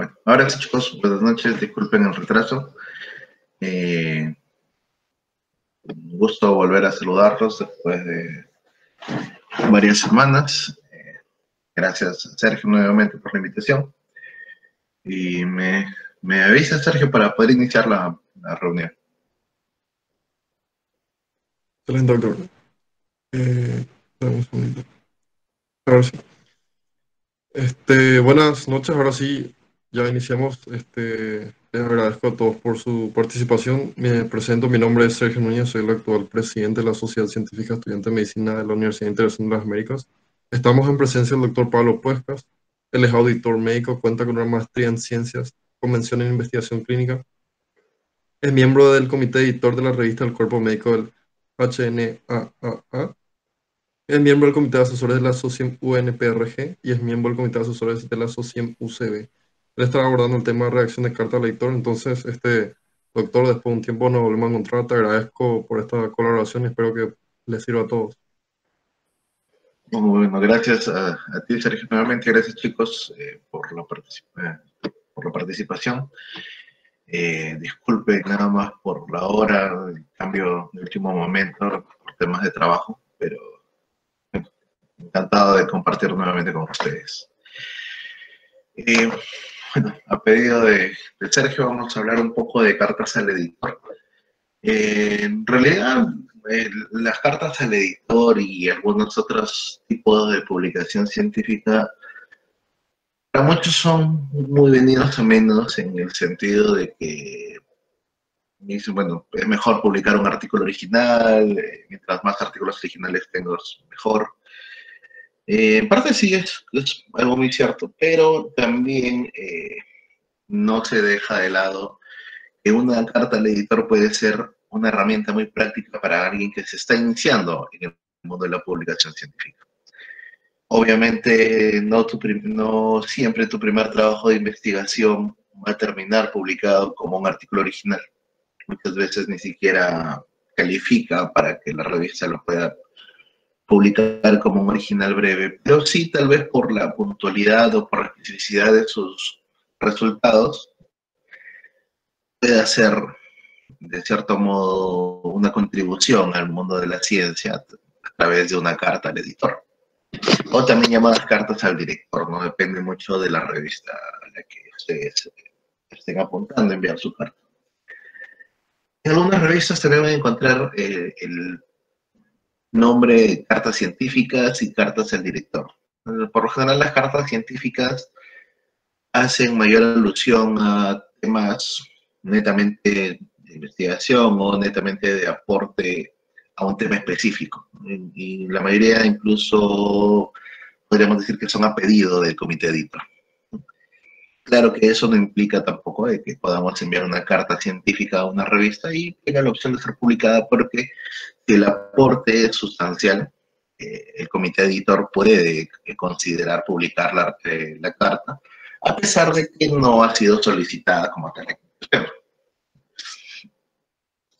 Bueno, ahora sí, chicos, buenas noches, disculpen el retraso. Eh, un gusto volver a saludarlos después de varias semanas. Eh, gracias, Sergio, nuevamente por la invitación. Y me, me avisa, Sergio, para poder iniciar la, reunión. Excelente, doctor. Eh, un. Ahora sí. Este, buenas noches, ahora sí, ya iniciamos. Este, les agradezco a todos por su participación. Me presento, mi nombre es Sergio Núñez, soy el actual presidente de la Sociedad Científica Estudiante de Medicina de la Universidad Internacional de las Américas. Estamos en presencia del doctor Pablo Puescas. Él es auditor médico, cuenta con una maestría en ciencias, convención en investigación clínica. Es miembro del comité editor de la revista del Cuerpo Médico del HNAAA. Es miembro del comité de asesores de la SOCIEM UNPRG y es miembro del comité de asesores de la SOCIEM UCB. Él estaba abordando el tema de reacción de carta al lector, entonces, este doctor, después de un tiempo nos volvemos a encontrar. Te agradezco por esta colaboración y espero que les sirva a todos. Bueno, gracias a, ti, Sergio, nuevamente. Gracias, chicos, eh, por, la por la participación. Eh, disculpe nada más por la hora, el cambio de último momento, por temas de trabajo, pero encantado de compartir nuevamente con ustedes. Eh, bueno, a pedido de, Sergio vamos a hablar un poco de cartas al editor. Eh, en realidad, las cartas al editor y algunos otros tipos de publicación científica para muchos son muy venidos a menos en el sentido de que bueno, es mejor publicar un artículo original, eh, mientras más artículos originales tengas, mejor. Eh, en parte sí es, algo muy cierto, pero también eh, no se deja de lado que una carta al editor puede ser una herramienta muy práctica para alguien que se está iniciando en el mundo de la publicación científica. Obviamente, no, no siempre tu primer trabajo de investigación va a terminar publicado como un artículo original. Muchas veces ni siquiera califica para que la revista lo pueda publicar como un original breve, pero sí tal vez por la puntualidad o por la especificidad de sus resultados, puede hacer de cierto modo una contribución al mundo de la ciencia a través de una carta al editor o también llamadas cartas al director, ¿no? Depende mucho de la revista a la que ustedes estén apuntando a enviar su carta. En algunas revistas tenemos que encontrar eh, el nombre de cartas científicas y cartas al director. Por lo general las cartas científicas hacen mayor alusión a temas netamente de investigación o netamente de aporte a un tema específico. Y la mayoría incluso podríamos decir que son a pedido del comité editor. Claro que eso no implica tampoco de que podamos enviar una carta científica a una revista y tenga la opción de ser publicada porque si el aporte es sustancial, eh, el comité editor puede considerar publicar la, eh, la, carta, a pesar de que no ha sido solicitada como tal.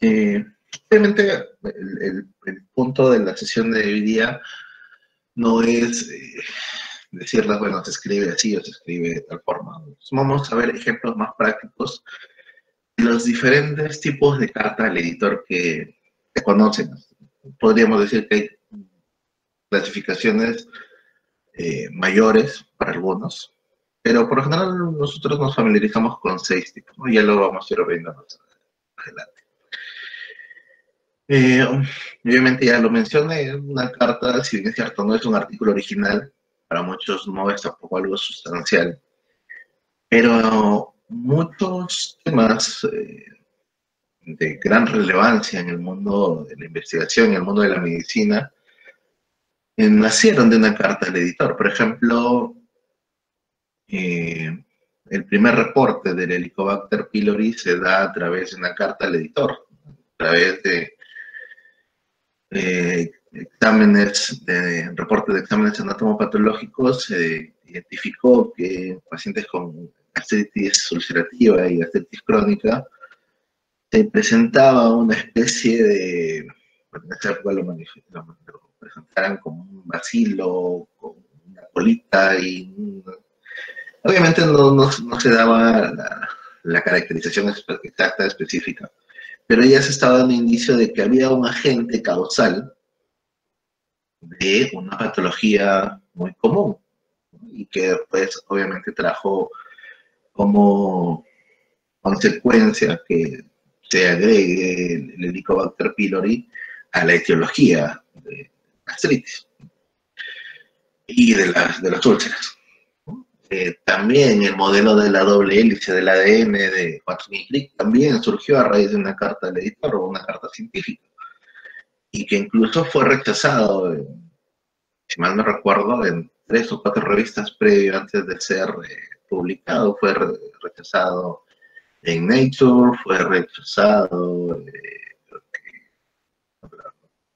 Eh, Obviamente, el, punto de la sesión de hoy día no es eh, decirles, bueno, se escribe así o se escribe de tal forma. Vamos a ver ejemplos más prácticos de los diferentes tipos de carta al editor que conocen. Podríamos decir que hay clasificaciones eh, mayores para algunos, pero por lo general nosotros nos familiarizamos con seis tipos, ya lo vamos a ir viendo más adelante. Eh, obviamente ya lo mencioné, una carta, si bien es cierto, no es un artículo original, para muchos no es tampoco algo sustancial, pero muchos temas eh, de gran relevancia en el mundo de la investigación, en el mundo de la medicina, eh, nacieron de una carta al editor. Por ejemplo, el primer reporte del Helicobacter pylori se da a través de una carta al editor, a través de eh, exámenes, de reporte de exámenes anatomopatológicos, se identificó que pacientes con gastritis ulcerativa y gastritis crónica se presentaba una especie de, bueno, en época lo, presentaran como un bacilo, con una colita y Obviamente no, no, se daba la, caracterización exacta, específica, pero ya se estaba dando indicio de que había un agente causal de una patología muy común y que pues obviamente trajo como consecuencia que se agregue el Helicobacter pylori a la etiología de gastritis y de las, de las úlceras. Eh, también el modelo de la doble hélice del ADN de Watson y Crick también surgió a raíz de una carta del editor o una carta científica y que incluso fue rechazado, si mal no recuerdo, en tres o cuatro revistas previo antes de ser eh, publicado, fue rechazado en Nature, fue rechazado, eh,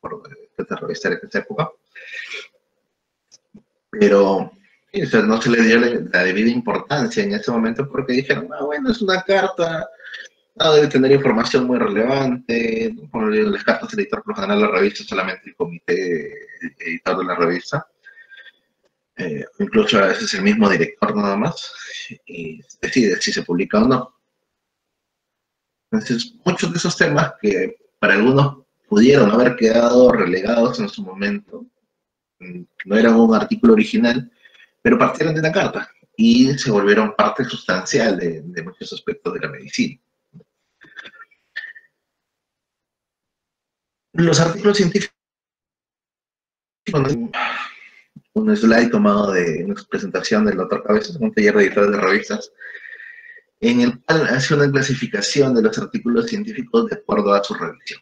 por esta revista en esa época, pero no se le dio la, debida importancia en ese momento porque dijeron, ah, bueno, es una carta, no debe tener información muy relevante, como las cartas editor por general la revista solamente el comité editor de la revista, eh, incluso a veces el mismo director nada más, y decide si se publica o no. Entonces, muchos de esos temas que para algunos pudieron haber quedado relegados en su momento, mm, no eran un artículo original, pero partieron de la carta y se volvieron parte sustancial de muchos aspectos de la medicina. Los artículos científicos un slide tomado de una presentación del doctor Cabezas, un taller de editores de revistas, en el cual hace una clasificación de los artículos científicos de acuerdo a su revisión.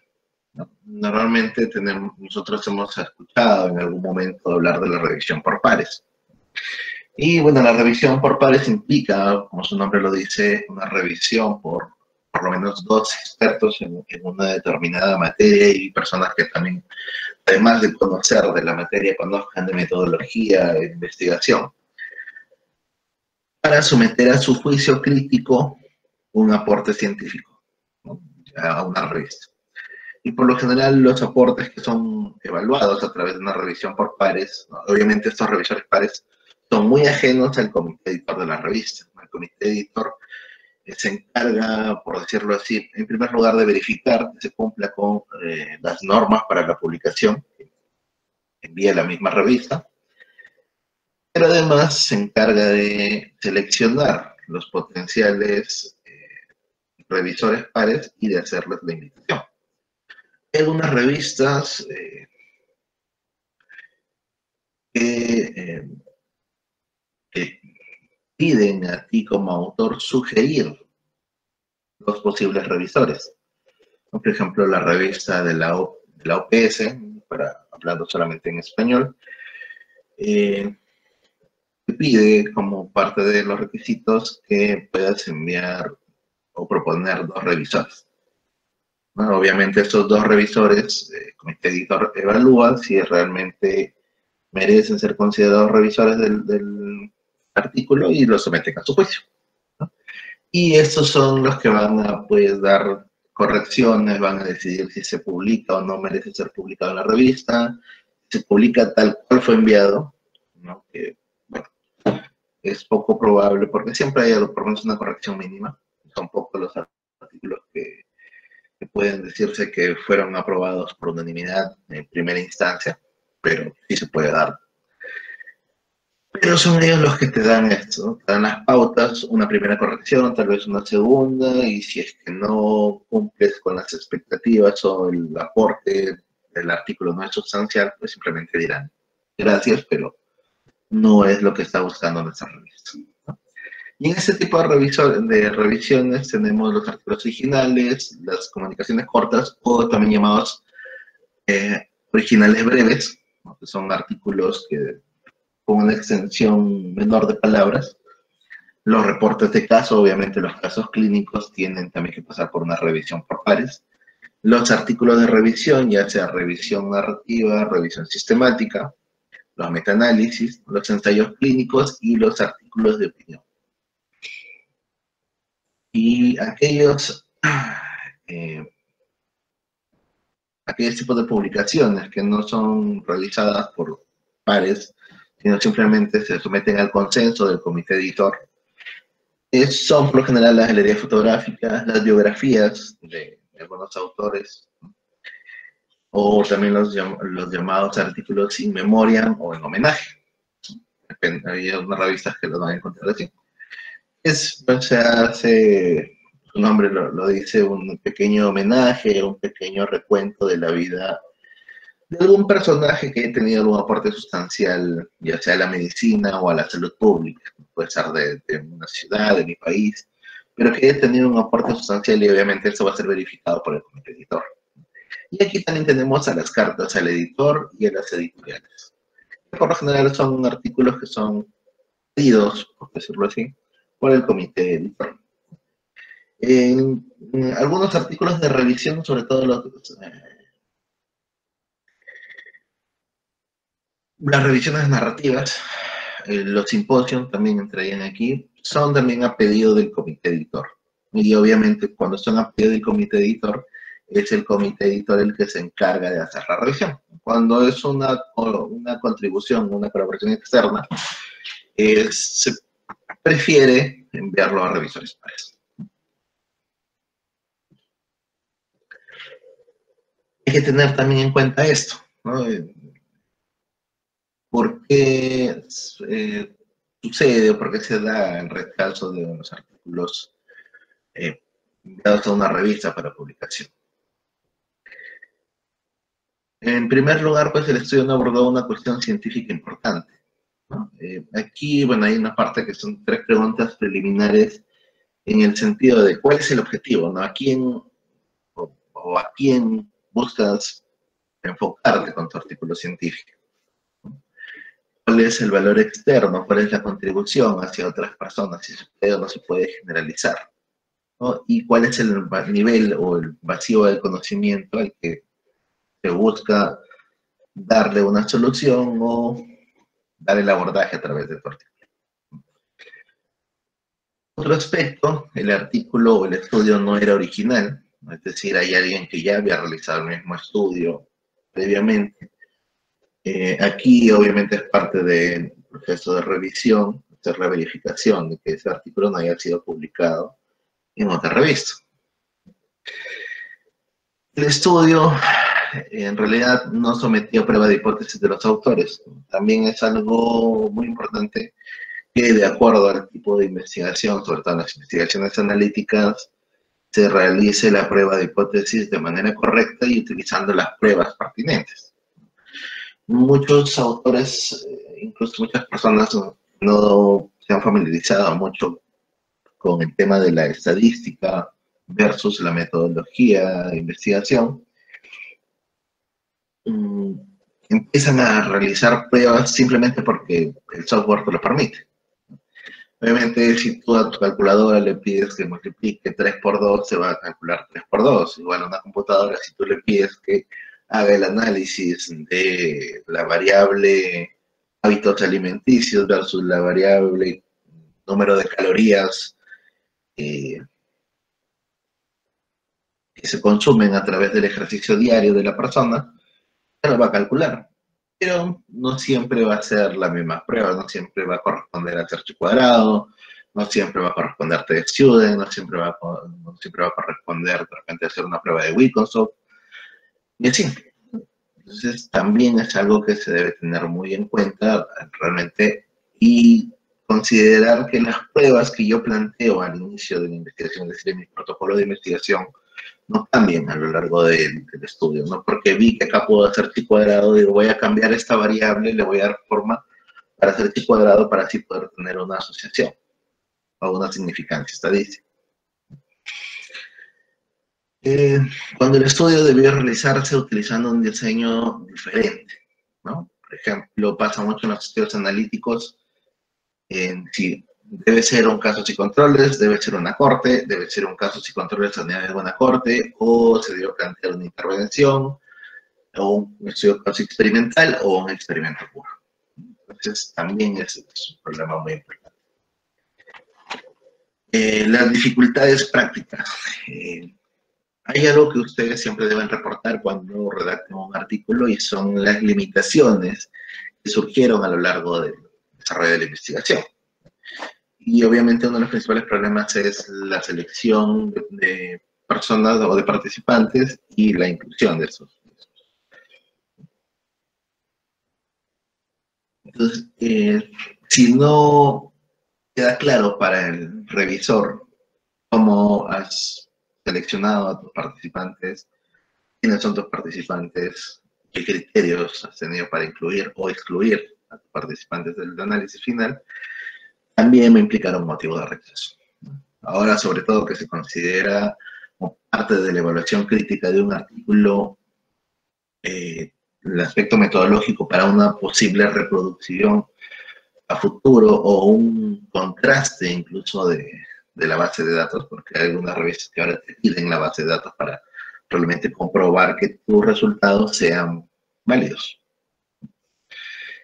Normalmente tenemos, nosotros hemos escuchado en algún momento hablar de la revisión por pares. Y bueno, la revisión por pares implica, como su nombre lo dice, una revisión por por lo menos dos expertos en, en una determinada materia y personas que también además de conocer de la materia, conozcan de metodología de investigación, para someter a su juicio crítico un aporte científico a una revista. Y por lo general los aportes que son evaluados a través de una revisión por pares, obviamente estos revisores pares son muy ajenos al comité editor de la revista. El comité editor se encarga, por decirlo así, en primer lugar de verificar que se cumpla con eh, las normas para la publicación que envía la misma revista, pero además se encarga de seleccionar los potenciales eh, revisores pares y de hacerles la invitación. Hay algunas revistas eh, que piden a ti como autor sugerir los posibles revisores. Por ejemplo, la revista de la, la OPS, para hablando solamente en español, eh, pide como parte de los requisitos que puedas enviar o proponer dos revisores. obviamente estos dos revisores, el comité editor evalúa si realmente merecen ser considerados revisores del, artículo y lo someten a su juicio. Y estos son los que van a pues, dar correcciones, van a decidir si se publica o no merece ser publicado en la revista, se publica tal cual fue enviado, que bueno, es poco probable porque siempre hay por lo menos una corrección mínima, son pocos los artículos que, que pueden decirse que fueron aprobados por unanimidad en primera instancia, pero sí se puede dar pero son ellos los que te dan esto, te dan las pautas, una primera corrección, tal vez una segunda, y si es que no cumples con las expectativas o el aporte del artículo no es sustancial, pues simplemente dirán gracias, pero no es lo que está buscando nuestra revista. Y en este tipo de, de revisiones tenemos los artículos originales, las comunicaciones cortas o también llamados eh, originales breves, que son artículos que con una extensión menor de palabras. Los reportes de caso, obviamente los casos clínicos tienen también que pasar por una revisión por pares. Los artículos de revisión, ya sea revisión narrativa, revisión sistemática, los metaanálisis, los ensayos clínicos y los artículos de opinión. Y aquellos, eh, aquellos tipos de publicaciones que no son realizadas por pares, sino simplemente se someten al consenso del comité editor son por lo general las galerías fotográficas, las biografías de, algunos autores, o también los, los llamados artículos in memoriam o en homenaje. Había unas revistas que lo van a encontrar así. Es, se hace, su nombre lo, lo, dice, un pequeño homenaje, un pequeño recuento de la vida de algún personaje que haya tenido algún aporte sustancial, ya sea a la medicina o a la salud pública, puede ser de, una ciudad, de mi país, pero que haya tenido un aporte sustancial y obviamente eso va a ser verificado por el comité editor. Y aquí también tenemos a las cartas al editor y a las editoriales. Por lo general son artículos que son pedidos, por decirlo así, por el comité editor. Algunos artículos de revisión, sobre todo los, eh, Las revisiones narrativas, eh, los simposios también entrarían aquí, son también a pedido del comité editor. Y obviamente cuando son a pedido del comité editor, es el comité editor el que se encarga de hacer la revisión. Cuando es una, una contribución, una colaboración externa, eh, se prefiere enviarlo a revisores. Hay que tener también en cuenta esto. ¿no? Por qué eh, sucede o por qué se da el recalzo de los artículos eh, a una revista para publicación. En primer lugar, pues el estudio no abordó una cuestión científica importante. Eh, aquí, bueno, hay una parte que son tres preguntas preliminares en el sentido de cuál es el objetivo, ¿no? ¿A quién o a quién buscas enfocarte con tu artículo científico? Cuál es el valor externo, cuál es la contribución hacia otras personas, si se puede o no se puede generalizar, y cuál es el nivel o el vacío del conocimiento al que se busca darle una solución o dar el abordaje a través de tu artículo. Otro aspecto, el artículo o el estudio no era original, es decir, hay alguien que ya había realizado el mismo estudio previamente eh, aquí obviamente es parte del proceso de revisión, de reverificación de que ese artículo no haya sido publicado en otra revista. El estudio en realidad no sometió prueba de hipótesis de los autores. También es algo muy importante que de acuerdo al tipo de investigación, sobre todo en las investigaciones analíticas, se realice la prueba de hipótesis de manera correcta y utilizando las pruebas pertinentes muchos autores, eh, incluso muchas personas no se han familiarizado mucho con el tema de la estadística versus la metodología de investigación. Mm, empiezan a realizar pruebas simplemente porque el software te lo permite. Obviamente, si tú a tu calculadora le pides que multiplique 3 por 2, se va a calcular 3 por 2. Igual a una computadora, si tú le pides que haga el análisis de la variable hábitos alimenticios versus la variable número de calorías eh, que se consumen a través del ejercicio diario de la persona, se lo va a calcular. Pero no siempre va a ser la misma prueba, no siempre va a corresponder a tercio cuadrado, no siempre va a corresponder a de Student, no siempre va a, no siempre va a corresponder de hacer una prueba de Wilkinson, y así. Entonces, también es algo que se debe tener muy en cuenta realmente y considerar que las pruebas que yo planteo al inicio de la investigación, es decir, mi protocolo de investigación, no cambien a lo largo del, estudio, ¿no? Porque vi que acá puedo hacer chi cuadrado, digo, voy a cambiar esta variable, le voy a dar forma para hacer chi cuadrado para así poder tener una asociación o una significancia estadística. Eh, cuando el estudio debió realizarse utilizando un diseño diferente, ¿no? Por ejemplo, pasa mucho en los estudios analíticos, en si debe ser un caso sin controles, debe ser una corte, debe ser un caso sin controles a nivel de una corte, o se debe plantear una intervención, o un estudio casi experimental, o un experimento puro. Entonces, también es, un problema muy importante. Eh, las dificultades prácticas. Eh, hay algo que ustedes siempre deben reportar cuando redacten un artículo y son las limitaciones que surgieron a lo largo del desarrollo de la investigación. Y obviamente uno de los principales problemas es la selección de, personas o de participantes y la inclusión de esos. Entonces, eh, si no queda claro para el revisor cómo has seleccionado a tus participantes, quiénes son tus participantes, qué criterios has tenido para incluir o excluir a tus participantes del análisis final, también va a un motivo de rechazo. Ahora, sobre todo, que se considera como parte de la evaluación crítica de un artículo eh, el aspecto metodológico para una posible reproducción a futuro o un contraste incluso de, de la base de datos, porque hay algunas revistas que ahora te piden la base de datos para realmente comprobar que tus resultados sean válidos.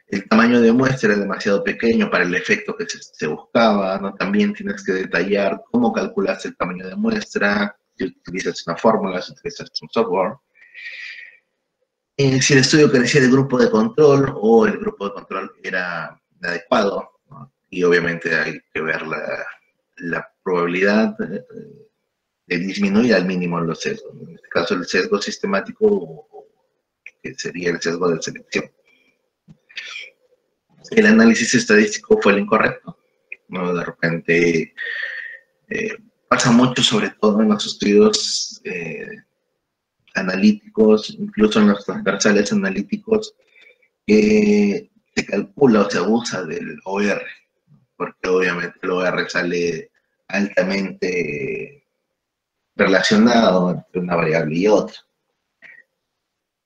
El tamaño de muestra es demasiado pequeño para el efecto que se, buscaba, ¿no? También tienes que detallar cómo calculas el tamaño de muestra, si utilizas una fórmula, si utilizas un software. Eh, si el estudio carecía de grupo de control o el grupo de control era adecuado, y obviamente hay que ver la, la probabilidad de, disminuir al mínimo los sesgos. En este caso, el sesgo sistemático, que sería el sesgo de selección. El análisis estadístico fue el incorrecto. De repente eh, pasa mucho, sobre todo en los estudios eh, analíticos, incluso en los transversales analíticos, que se calcula o se abusa del OR, porque obviamente el OR sale altamente relacionado entre una variable y otra.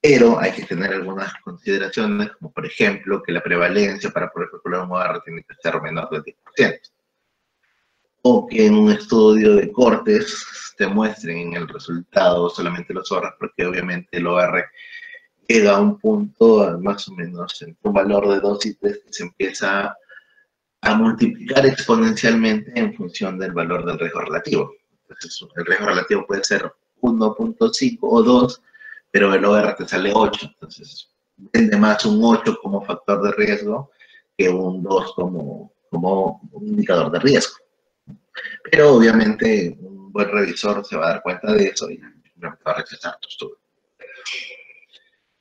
Pero hay que tener algunas consideraciones, como por ejemplo que la prevalencia para poder calcular un OR tiene que ser menor del 10%. O que en un estudio de cortes te muestren en el resultado solamente los OR, porque obviamente el OR llega a un punto más o menos en un valor de 2 y 3 que se empieza a multiplicar exponencialmente en función del valor del riesgo relativo. Entonces, el riesgo relativo puede ser 1.5 o 2, pero el OR te sale 8. Entonces, vende más un 8 como factor de riesgo que un 2 como, como indicador de riesgo. Pero obviamente un buen revisor se va a dar cuenta de eso y va a rechazar tu estudio.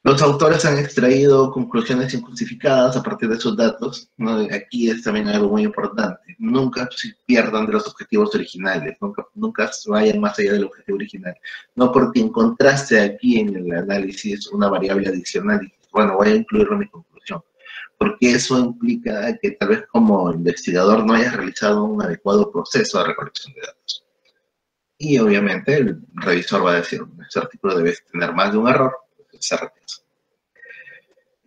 Los autores han extraído conclusiones injustificadas a partir de esos datos. Aquí es también algo muy importante. Nunca se pierdan de los objetivos originales, nunca, nunca vayan más allá del objetivo original. No porque encontraste aquí en el análisis una variable adicional y bueno, voy a incluirlo en mi conclusión. Porque eso implica que tal vez como investigador no hayas realizado un adecuado proceso de recolección de datos. Y obviamente el revisor va a decir, ese artículo debe tener más de un error,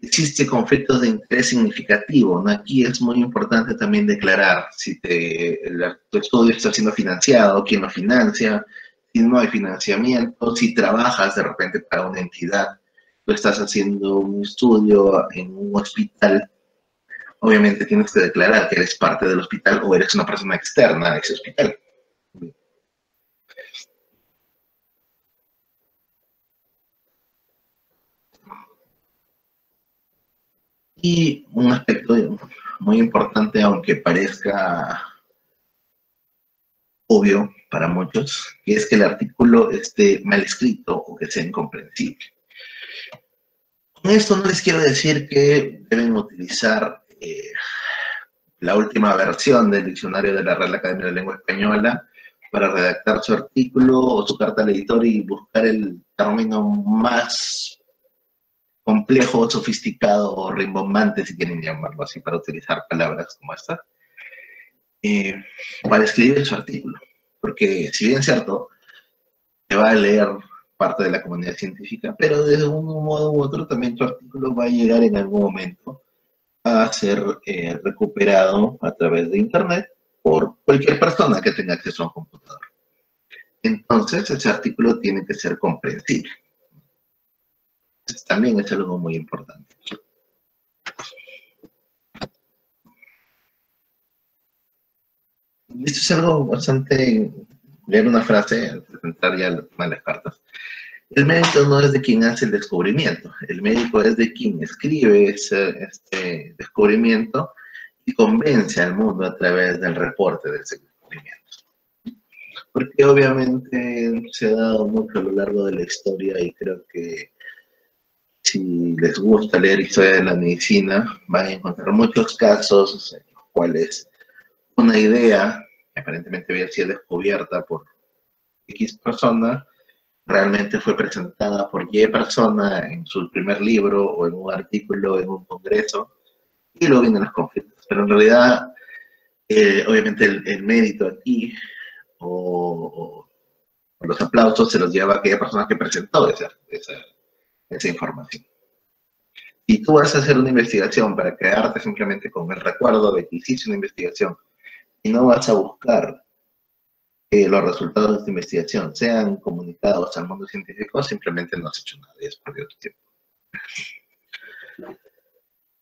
Existe conflictos de interés significativo. Aquí es muy importante también declarar si te, el, tu estudio está siendo financiado, quién lo financia, si no hay financiamiento, si trabajas de repente para una entidad, tú estás haciendo un estudio en un hospital, obviamente tienes que declarar que eres parte del hospital o eres una persona externa a ese hospital. Y un aspecto muy importante, aunque parezca obvio para muchos, que es que el artículo esté mal escrito o que sea incomprensible. Con esto no les quiero decir que deben utilizar eh, la última versión del diccionario de la Real Academia de Lengua Española para redactar su artículo o su carta al editor y buscar el término más complejo, sofisticado o rimbombante, si quieren llamarlo así, para utilizar palabras como esta, eh, para escribir su artículo. Porque si bien es cierto, se va a leer parte de la comunidad científica, pero de un modo u otro también tu artículo va a llegar en algún momento a ser eh, recuperado a través de Internet por cualquier persona que tenga acceso a un computador. Entonces, ese artículo tiene que ser comprensible también es algo muy importante. Esto es algo bastante, leer una frase, antes de entrar ya las cartas. El médico no es de quien hace el descubrimiento, el médico es de quien escribe ese este descubrimiento y convence al mundo a través del reporte del descubrimiento. Porque obviamente se ha dado mucho a lo largo de la historia y creo que si les gusta leer historia de la medicina, van a encontrar muchos casos en los cuales una idea que aparentemente había sido descubierta por X persona, realmente fue presentada por Y persona en su primer libro o en un artículo en un congreso, y luego vienen los conflictos. Pero en realidad, eh, obviamente el, mérito aquí o, los aplausos se los lleva a aquella persona que presentó esa, esa, esa información. Y tú vas a hacer una investigación para quedarte simplemente con el recuerdo de que hiciste una investigación y no vas a buscar que los resultados de esta investigación sean comunicados al mundo científico, simplemente no has hecho nada y has perdido tu tiempo.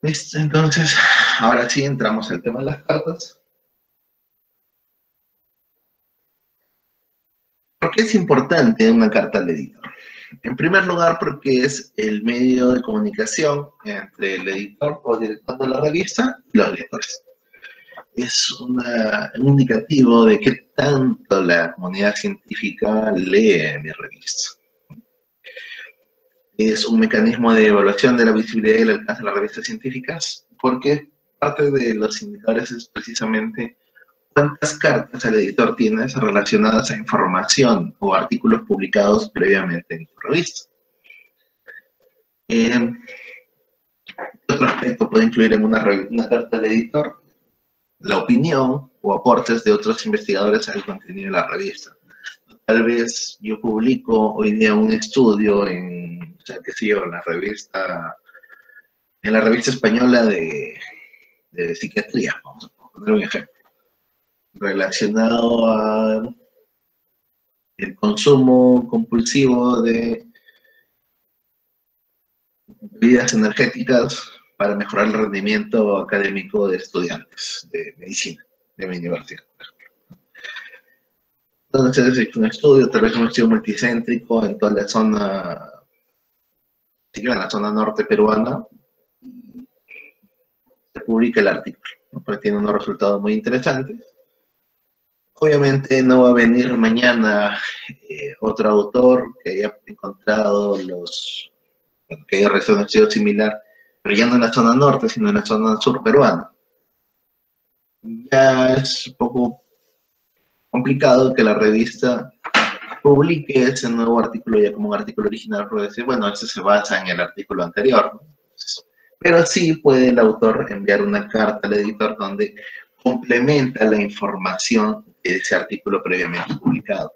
Entonces, ahora sí entramos al tema de las cartas. ¿Por qué es importante una carta al editor? En primer lugar, porque es el medio de comunicación entre el editor o director de la revista y los lectores. Es un indicativo de qué tanto la comunidad científica lee mi revista. Es un mecanismo de evaluación de la visibilidad y el alcance de las revistas científicas, porque parte de los indicadores es precisamente cuántas cartas el editor tiene relacionadas a información o artículos publicados previamente en su revista. Eh, otro aspecto puede incluir en una, una carta del editor la opinión o aportes de otros investigadores al contenido de la revista. Tal vez yo publico hoy día un estudio en, o sea, qué sé en la revista, en la revista española de psiquiatría, vamos a poner un ejemplo relacionado a el consumo compulsivo de bebidas energéticas para mejorar el rendimiento académico de estudiantes de medicina de mi universidad. Entonces, es un estudio, tal vez un estudio multicéntrico en toda la zona, en la zona norte peruana, se publica el artículo, porque tiene unos resultados muy interesantes Obviamente no va a venir mañana eh, otro autor que haya encontrado los, que haya reconocido similar, pero ya no en la zona norte, sino en la zona sur peruana. Ya es un poco complicado que la revista publique ese nuevo artículo ya como un artículo original, puede decir, bueno, ese se basa en el artículo anterior. Pero sí puede el autor enviar una carta al editor donde complementa la información ese artículo previamente publicado.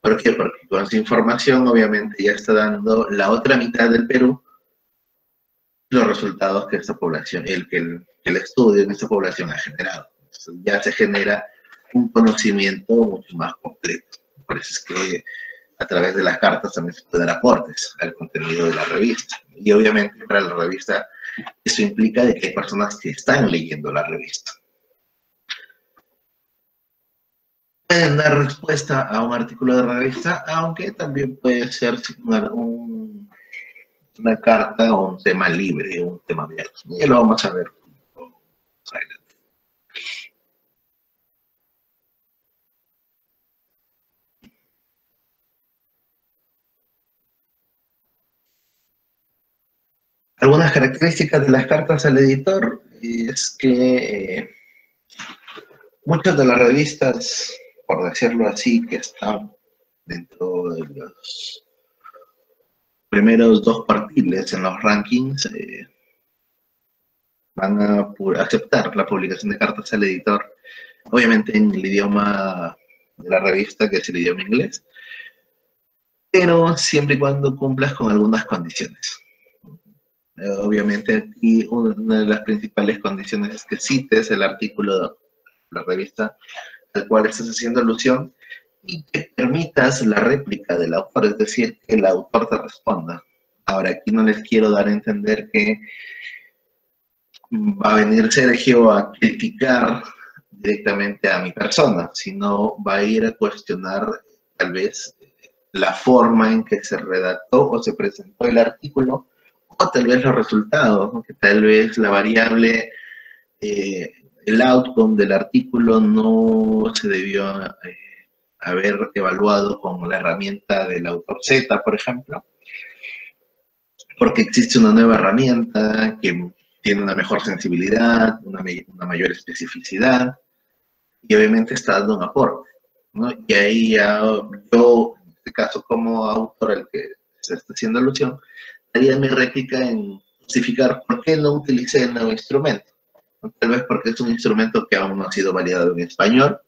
¿Por qué? Porque con esa información obviamente ya está dando la otra mitad del Perú los resultados que esta población, el que el, estudio en esta población ha generado. ya se genera un conocimiento mucho más completo. Por eso es que a través de las cartas también se pueden dar aportes al contenido de la revista. Y obviamente para la revista eso implica de que hay personas que están leyendo la revista. Pueden dar respuesta a un artículo de revista, aunque también puede ser una, carta o un tema libre, un tema abierto. Y lo vamos a ver. Algunas características de las cartas al editor es que eh, muchas de las revistas por decirlo así, que están dentro de los primeros dos partiles en los rankings, eh, van a aceptar la publicación de cartas al editor, obviamente en el idioma de la revista, que es el idioma inglés, pero siempre y cuando cumplas con algunas condiciones. Eh, obviamente aquí una de las principales condiciones es que cites el artículo de la revista al cual estás haciendo alusión y que permitas la réplica del autor, es decir, que el autor te responda. Ahora, aquí no les quiero dar a entender que va a venir Sergio a criticar directamente a mi persona, sino va a ir a cuestionar tal vez la forma en que se redactó o se presentó el artículo, o tal vez los resultados, que tal vez la variable eh, el outcome del artículo no se debió eh, haber evaluado con la herramienta del autor Z, por ejemplo, porque existe una nueva herramienta que tiene una mejor sensibilidad, una, mayor especificidad, y obviamente está dando un aporte. Y ahí ya yo, en este caso como autor al que se está haciendo alusión, haría mi réplica en justificar por qué no utilicé el nuevo instrumento. Tal vez porque es un instrumento que aún no ha sido validado en español,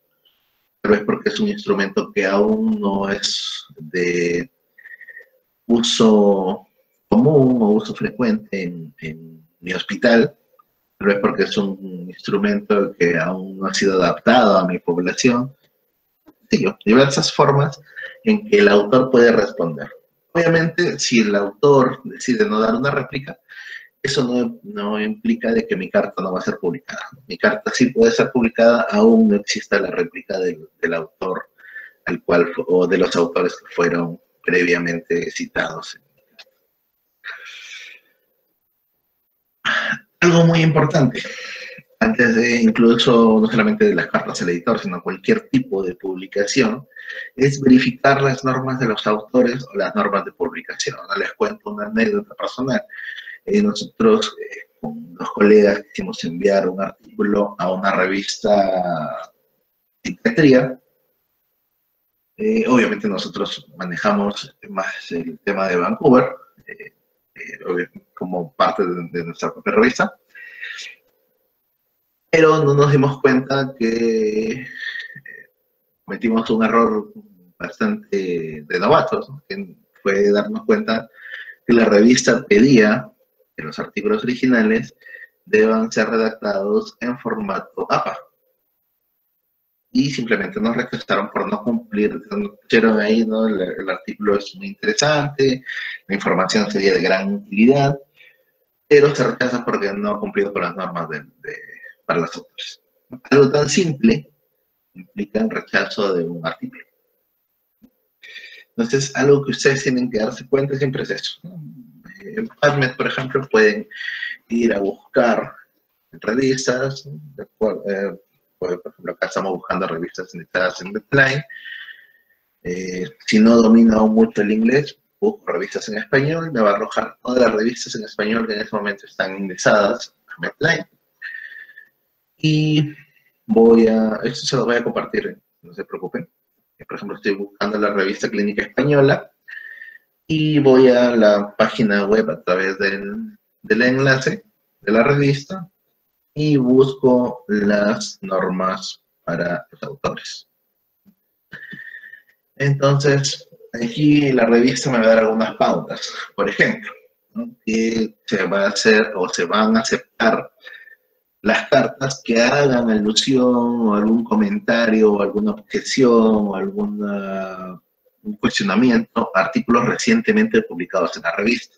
tal vez porque es un instrumento que aún no es de uso común o uso frecuente en, mi hospital, tal vez porque es un instrumento que aún no ha sido adaptado a mi población. Sí, diversas formas en que el autor puede responder. Obviamente, si el autor decide no dar una réplica, eso no, implica de que mi carta no va a ser publicada. Mi carta sí puede ser publicada, aún no exista la réplica del, autor al cual, o de los autores que fueron previamente citados. Algo muy importante, antes de incluso no solamente de las cartas al editor, sino cualquier tipo de publicación, es verificar las normas de los autores o las normas de publicación. Les cuento una anécdota personal. Eh, nosotros eh, con los colegas quisimos enviar un artículo a una revista de psiquiatría. Eh, obviamente nosotros manejamos más el tema de Vancouver como parte de nuestra propia revista pero no nos dimos cuenta que eh, cometimos un error bastante de novatos, que fue darnos cuenta que la revista pedía que los artículos originales deban ser redactados en formato APA. Y simplemente nos rechazaron por no cumplir. Dijeron ahí, ¿no? El, artículo es muy interesante, la información sería de gran utilidad, pero se rechaza porque no ha cumplido con las normas de para los autores. Algo tan simple implica un rechazo de un artículo. Entonces, algo que ustedes tienen que darse cuenta siempre es eso. En PubMed, por ejemplo, pueden ir a buscar revistas, eh, por ejemplo, acá estamos buscando revistas editadas en Medline. Eh, si no domina aún mucho el inglés, busco revistas en español, me va a arrojar todas las revistas en español que en este momento están indexadas a Medline. Y voy a, esto se lo voy a compartir, no se preocupen. Por ejemplo, estoy buscando la revista clínica española y voy a la página web a través del, del enlace de la revista y busco las normas para los autores. Entonces, aquí la revista me va a dar algunas pautas. Por ejemplo, que se va a hacer o se van a aceptar las cartas que hagan alusión o algún comentario o alguna objeción o algún cuestionamiento artículos recientemente publicados en la revista.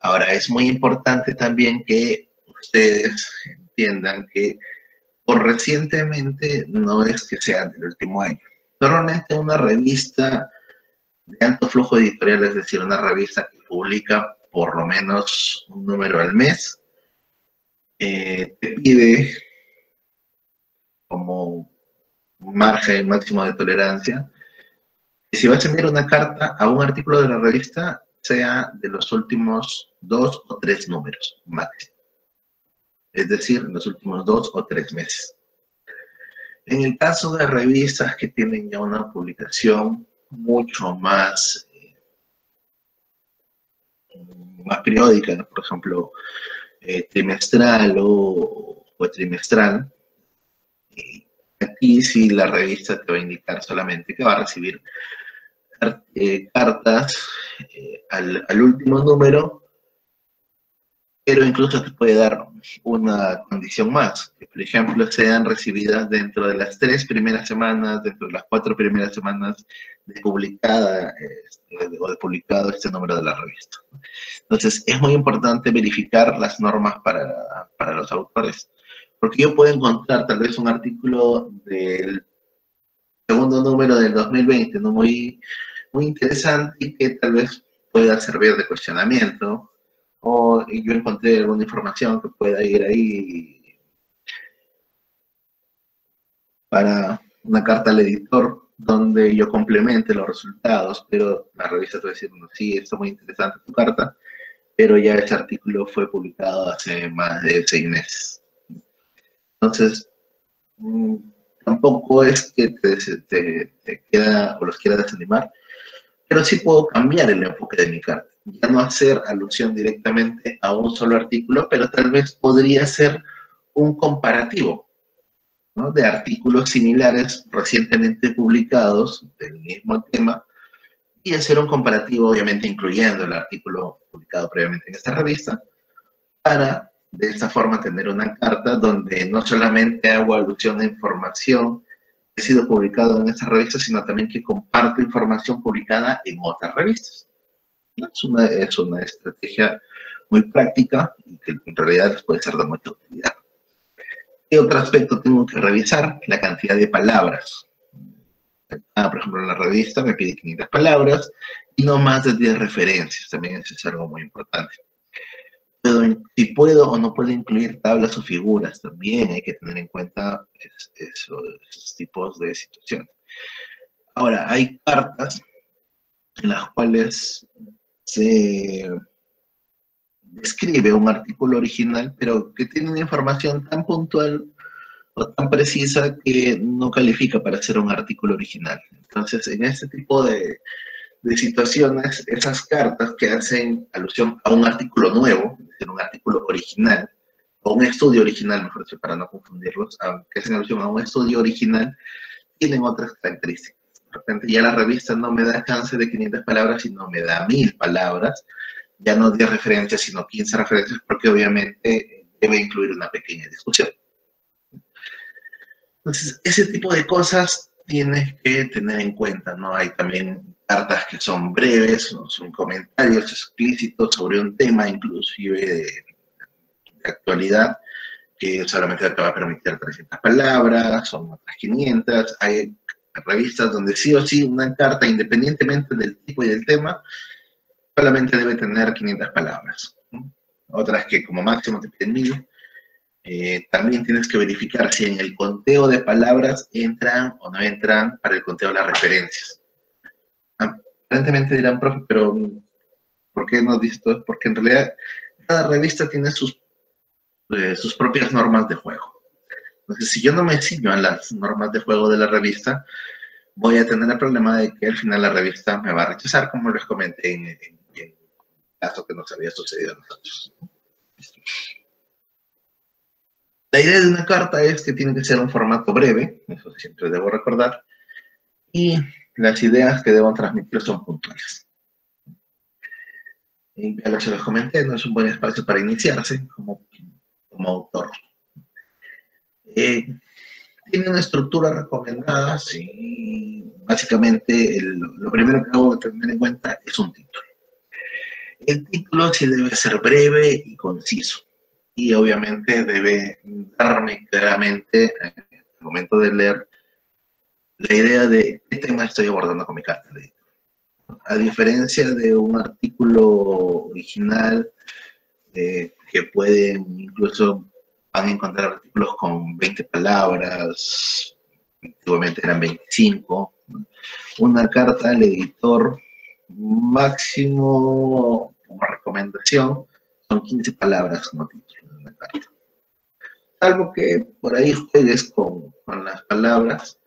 Ahora, es muy importante también que ustedes entiendan que por recientemente no es que sea del último año. Normalmente una revista de alto flujo editorial, es decir, una revista que publica por lo menos un número al mes, eh, te pide como margen máximo de tolerancia si vas a enviar una carta a un artículo de la revista sea de los últimos dos o tres números máximo. Es decir, los últimos dos o tres meses. En el caso de revistas que tienen ya una publicación mucho más, eh, más periódica, por ejemplo, eh, trimestral o, trimestral, aquí sí la revista te va a indicar solamente que va a recibir eh, cartas eh, al, último número, pero incluso te puede dar una condición más, que por ejemplo sean recibidas dentro de las tres primeras semanas, dentro de las cuatro primeras semanas de publicada o de publicado este número de la revista. Entonces, es muy importante verificar las normas para, para los autores, porque yo puedo encontrar tal vez un artículo del segundo número del 2020, ¿no? muy, muy interesante y que tal vez pueda servir de cuestionamiento, o yo encontré alguna información que pueda ir ahí para una carta al editor donde yo complemente los resultados, pero la revista te va a decir, sí, está muy interesante tu carta, pero ya ese artículo fue publicado hace más de seis meses. Entonces, mm, tampoco es que te, te, queda o los quiera desanimar, pero sí puedo cambiar el enfoque de mi carta. Ya no hacer alusión directamente a un solo artículo, pero tal vez podría ser un comparativo de artículos similares recientemente publicados del mismo tema y hacer un comparativo, obviamente incluyendo el artículo publicado previamente en esta revista, para de esta forma tener una carta donde no solamente hago alusión a información que ha sido publicado en esta revista, sino también que comparto información publicada en otras revistas. Es una, es una estrategia muy práctica y que en realidad puede ser de mucha utilidad. ¿Qué otro aspecto tengo que revisar? La cantidad de palabras. Ah, por ejemplo, en la revista me pide 500 palabras y no más de 10 referencias. También eso es algo muy importante. Si puedo o no puedo incluir tablas o figuras, también hay que tener en cuenta esos tipos de situaciones. Ahora, hay cartas en las cuales se escribe un artículo original, pero que tiene una información tan puntual o tan precisa que no califica para ser un artículo original. Entonces, en este tipo de, de situaciones, esas cartas que hacen alusión a un artículo nuevo, es un artículo original, o un estudio original, mejor dicho, para no confundirlos, que hacen alusión a un estudio original, tienen otras características. De repente ya la revista no me da chance de 500 palabras, sino me da 1000 palabras, ya no 10 referencias, sino 15 referencias, porque obviamente debe incluir una pequeña discusión. Entonces, ese tipo de cosas tienes que tener en cuenta, ¿no? Hay también cartas que son breves, son comentarios explícitos sobre un tema, inclusive de, actualidad, que solamente te va a permitir 300 palabras, son otras 500. Hay revistas donde sí o sí una carta, independientemente del tipo y del tema, solamente debe tener 500 palabras. Otras que como máximo te piden 1000. Eh, también tienes que verificar si en el conteo de palabras entran o no entran para el conteo de las referencias. Aparentemente dirán, profe, pero ¿por qué no dices todo? Porque en realidad cada revista tiene sus, eh, sus propias normas de juego. Entonces, si yo no me ciño a las normas de juego de la revista, voy a tener el problema de que al final la revista me va a rechazar, como les comenté en, caso que nos había sucedido a nosotros. La idea de una carta es que tiene que ser un formato breve, eso siempre debo recordar, y las ideas que debo transmitir son puntuales. Y ya se los comenté, no es un buen espacio para iniciarse como, como autor. Eh, tiene una estructura recomendada, sí. Básicamente, lo primero que hago que tener en cuenta es un título. El título sí debe ser breve y conciso. Y obviamente debe darme claramente, en el momento de leer, la idea de qué tema estoy abordando con mi carta de A diferencia de un artículo original eh, que pueden incluso van a encontrar artículos con 20 palabras, antiguamente eran 25. Una carta al editor máximo como recomendación son 15 palabras título de una carta. Salvo que por ahí juegues con, las palabras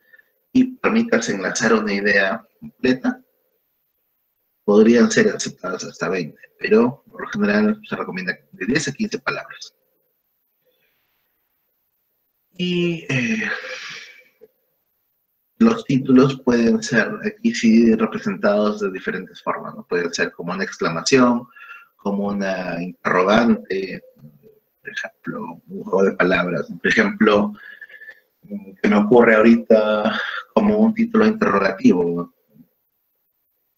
y permitas enlazar una idea completa, podrían ser aceptadas hasta 20, pero por lo general se recomienda de 10 a 15 palabras. Y eh, los títulos pueden ser aquí sí representados de diferentes formas, ¿no? Pueden ser como una exclamación, como una interrogante, por ejemplo, un juego de palabras. Por ejemplo, que me ocurre ahorita como un título interrogativo.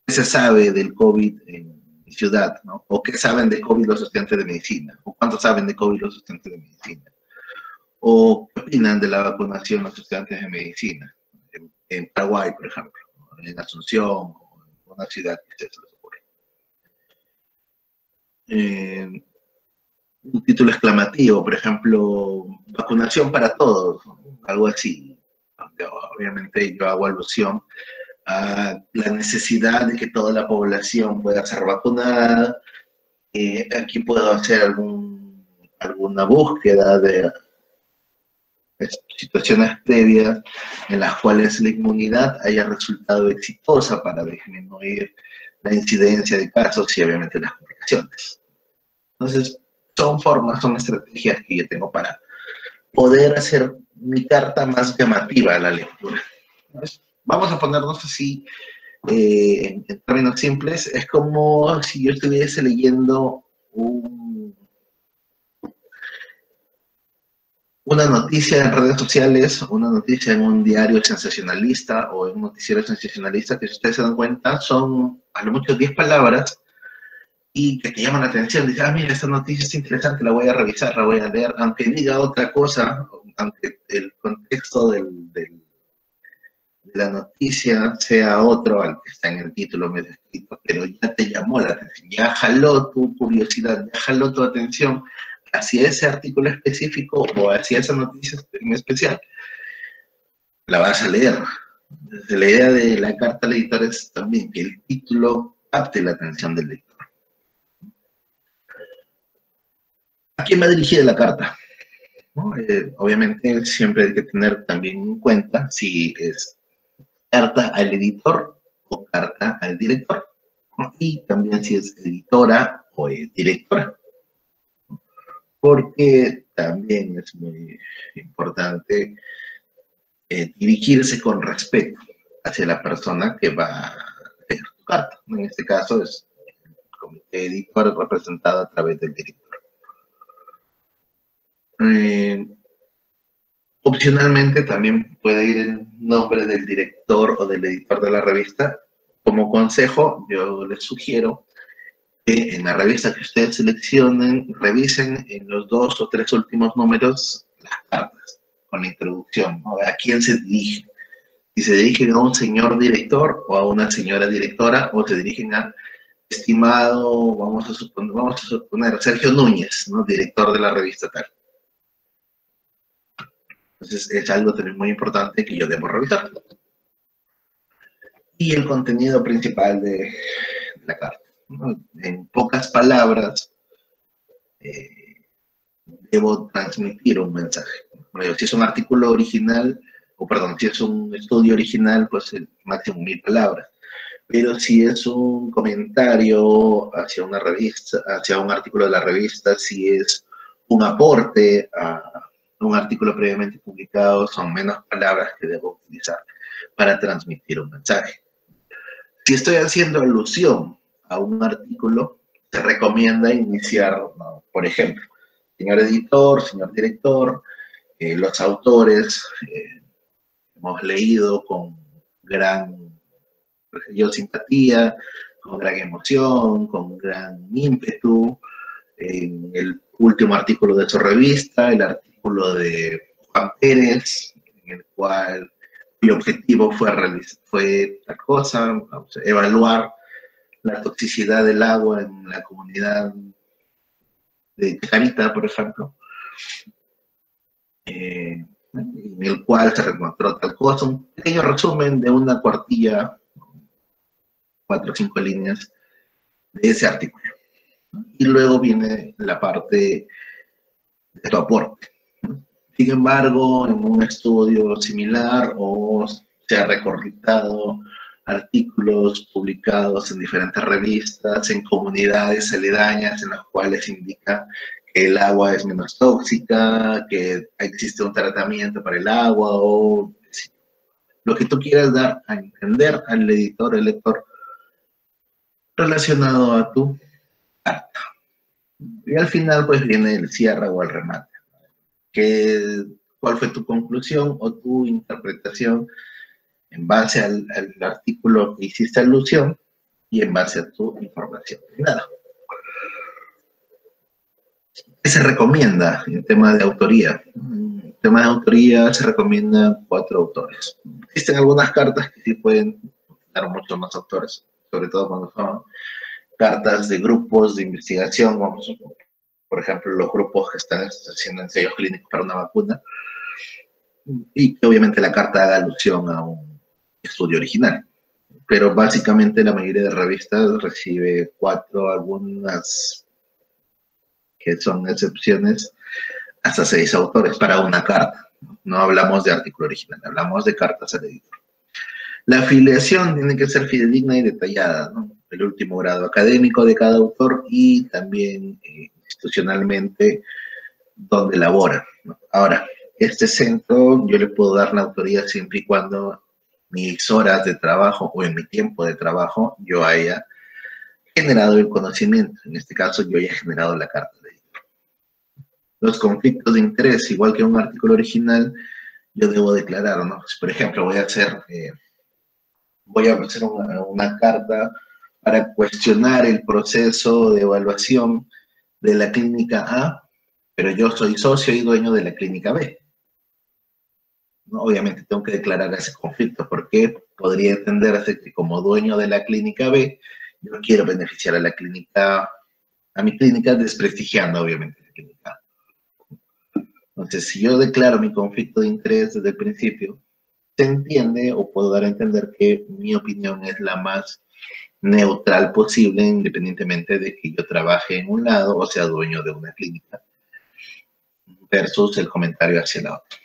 ¿Qué se sabe del COVID en mi ciudad? ¿O qué saben de COVID los estudiantes de medicina? ¿O cuánto saben de COVID los estudiantes de medicina? ¿O qué opinan de la vacunación los estudiantes de medicina? En, Paraguay, por ejemplo, en Asunción, o en una ciudad que se les ocurre. Eh, un título exclamativo, por ejemplo, vacunación para todos, algo así. obviamente yo hago alusión a la necesidad de que toda la población pueda ser vacunada. Eh, aquí puedo hacer algún, alguna búsqueda de situaciones previas en las cuales la inmunidad haya resultado exitosa para disminuir la incidencia de casos y obviamente las complicaciones. Entonces, son formas, son estrategias que yo tengo para poder hacer mi carta más llamativa a la lectura. vamos a ponernos así eh, en, términos simples. Es como si yo estuviese leyendo una noticia en redes sociales, una noticia en un diario sensacionalista o en un noticiero sensacionalista que si ustedes se dan cuenta son a lo mucho 10 palabras y que te llaman la atención, dices, ah, mira, esta noticia es interesante, la voy a revisar, la voy a leer, aunque diga otra cosa, aunque el contexto de la noticia sea otro al que está en el título medio escrito, pero ya te llamó la atención, ya jaló tu curiosidad, ya jaló tu atención hacia ese artículo específico o hacia esa noticia en especial, la vas a leer. la idea de la carta al editor es también que el título capte la atención del lector. ¿A quién va dirigida la carta? Eh, obviamente siempre hay que tener también en cuenta si es carta al editor o carta al director. Y también si es editora o directora. Porque también es muy importante eh, dirigirse con respeto hacia la persona que va a leer tu carta. En este caso es el comité editor representado a través del director. Eh, opcionalmente también puede ir el nombre del director o del editor de la revista. Como consejo, yo les sugiero que en la revista que ustedes seleccionen, revisen en los dos o tres últimos números las cartas con la introducción, a quién se dirige. Si se dirigen a un señor director o a una señora directora, o se dirigen a estimado, vamos a suponer, vamos a suponer Sergio Núñez, director de la revista tal. Entonces es algo también muy importante que yo debo revisar. Y el contenido principal de la carta. En pocas palabras, eh, debo transmitir un mensaje. si es un artículo original, o perdón, si es un estudio original, pues máximo mil palabras. Pero si es un comentario hacia una revista, hacia un artículo de la revista, si es un aporte a un artículo previamente publicado son menos palabras que debo utilizar para transmitir un mensaje. Si estoy haciendo alusión a un artículo, se recomienda iniciar, por ejemplo, señor editor, señor director, eh, los autores, eh, hemos leído con gran yo, simpatía, con gran emoción, con gran ímpetu, en el último artículo de su revista, el artículo de Juan Pérez, en el cual mi objetivo fue, fue tal cosa, evaluar la toxicidad del agua en la comunidad de Carita, por ejemplo, eh, en el cual se encontró tal cosa, un pequeño resumen de una cuartilla, cuatro o cinco líneas de ese artículo. Y luego viene la parte de tu aporte. Sin embargo, en un estudio similar o se ha recortado artículos publicados en diferentes revistas, en comunidades aledañas en las cuales indica que el agua es menos tóxica, que existe un tratamiento para el agua o lo que tú quieras dar a entender al editor, el lector, relacionado a tu carta. Y al final pues viene el cierre o el remate cuál fue tu conclusión o tu interpretación en base al, artículo que hiciste alusión y en base a tu información. Nada. ¿Qué se recomienda en tema de autoría? En tema de autoría se recomiendan cuatro autores. Existen algunas cartas que sí pueden dar muchos más autores, sobre todo cuando son cartas de grupos de investigación, vamos, por ejemplo, los grupos que están haciendo ensayos clínicos para una vacuna, y obviamente la carta haga alusión a un estudio original. Pero básicamente la mayoría de revistas recibe cuatro, algunas que son excepciones, hasta seis autores para una carta. No hablamos de artículo original, hablamos de cartas al editor. La afiliación tiene que ser fidedigna y detallada, ¿no? El último grado académico de cada autor y también eh, institucionalmente donde labora. Ahora, este centro yo le puedo dar la autoría siempre y cuando mis horas de trabajo o en mi tiempo de trabajo yo haya generado el conocimiento. En este caso, yo haya generado la carta de editor. Los conflictos de interés, igual que un artículo original, yo debo declarar, ¿no? Por ejemplo, voy a hacer, eh, voy a hacer una, una carta para cuestionar el proceso de evaluación de la clínica A, pero yo soy socio y dueño de la clínica B obviamente tengo que declarar ese conflicto porque podría entenderse que como dueño de la clínica B, yo quiero beneficiar a la clínica, a mi clínica desprestigiando obviamente la clínica A. Entonces, si yo declaro mi conflicto de interés desde el principio, se entiende o puedo dar a entender que mi opinión es la más neutral posible, independientemente de que yo trabaje en un lado o sea dueño de una clínica, versus el comentario hacia la otra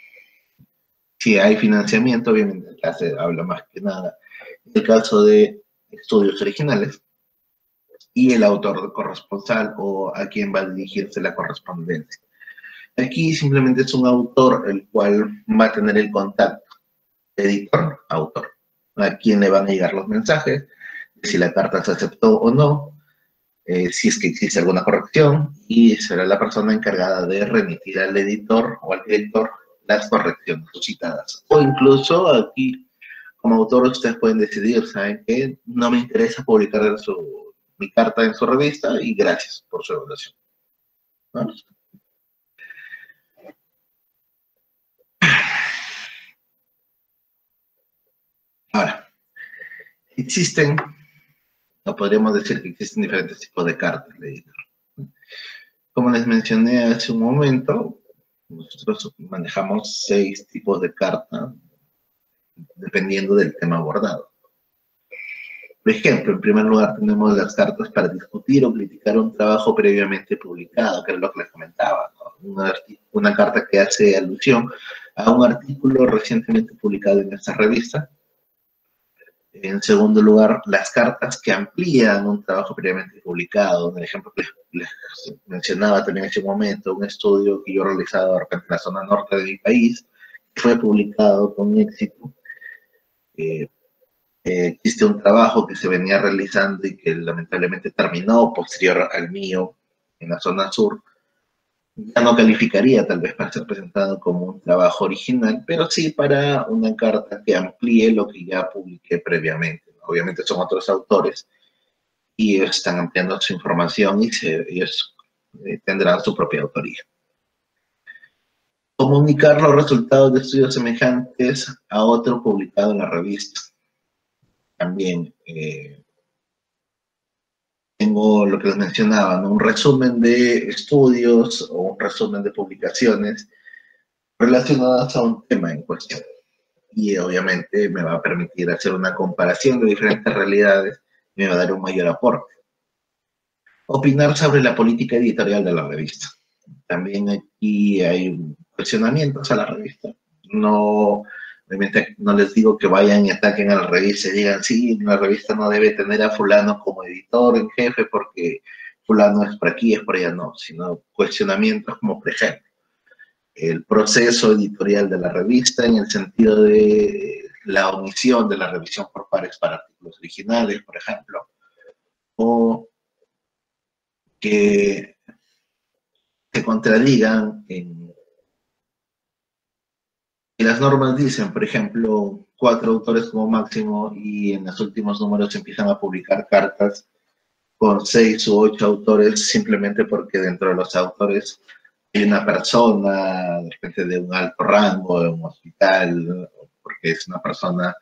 si hay financiamiento, obviamente ya se habla más que nada. En el caso de estudios originales y el autor corresponsal o a quien va a dirigirse la correspondencia. Aquí simplemente es un autor el cual va a tener el contacto editor-autor, a quien le van a llegar los mensajes, si la carta se aceptó o no, eh, si es que existe alguna corrección, y será la persona encargada de remitir al editor o al director las correcciones suscitadas. O incluso aquí, como autor, ustedes pueden decidir, ¿saben qué? No me interesa publicar su, mi carta en su revista y gracias por su evaluación. Ahora, existen, o podríamos decir que existen diferentes tipos de cartas Como les mencioné hace un momento, nosotros manejamos seis tipos de carta dependiendo del tema abordado. Por ejemplo, en primer lugar tenemos las cartas para discutir o criticar un trabajo previamente publicado, que es lo que les comentaba, una, carta que hace alusión a un artículo recientemente publicado en esta revista. En segundo lugar, las cartas que amplían un trabajo previamente publicado. Un ejemplo que les mencionaba también en ese momento, un estudio que yo he realizado en la zona norte de mi país, fue publicado con éxito. Eh, eh, existe un trabajo que se venía realizando y que lamentablemente terminó posterior al mío en la zona sur. Ya no calificaría tal vez para ser presentado como un trabajo original, pero sí para una carta que amplíe lo que ya publiqué previamente. Obviamente son otros autores, y están ampliando su información y ellos eh, tendrán su propia autoría. Comunicar los resultados de estudios semejantes a otro publicado en la revista. También eh, tengo lo que les mencionaba, un resumen de estudios o un resumen de publicaciones relacionadas a un tema en cuestión. Y obviamente me va a permitir hacer una comparación de diferentes realidades me va a dar un mayor aporte. Opinar sobre la política editorial de la revista. También aquí hay cuestionamientos a la revista. No, obviamente no les digo que vayan y ataquen a la revista y digan, sí, la revista no debe tener a fulano como editor en jefe porque fulano es por aquí, es por allá, no, sino cuestionamientos como, por ejemplo, el proceso editorial de la revista en el sentido de la omisión de la revisión por pares para artículos originales, por ejemplo, o que se contradigan en las normas dicen, por ejemplo, cuatro autores como máximo y en los últimos números empiezan a publicar cartas con seis u ocho autores simplemente porque dentro de los autores hay una persona, de repente de un alto rango, de un hospital porque es una persona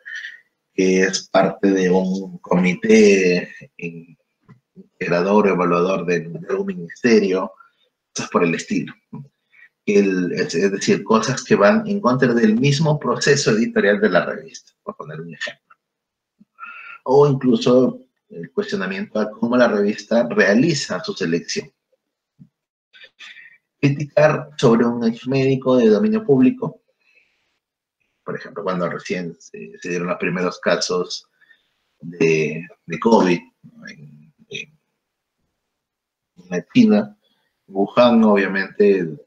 que es parte de un comité integrador, evaluador de, un ministerio, cosas por el estilo. Es decir, cosas que van en contra del mismo proceso editorial de la revista, por poner un ejemplo. O incluso el cuestionamiento a cómo la revista realiza su selección. Criticar sobre un ex médico de dominio público, por ejemplo, cuando recién se, dieron los primeros casos de, COVID en, en China, Wuhan, obviamente,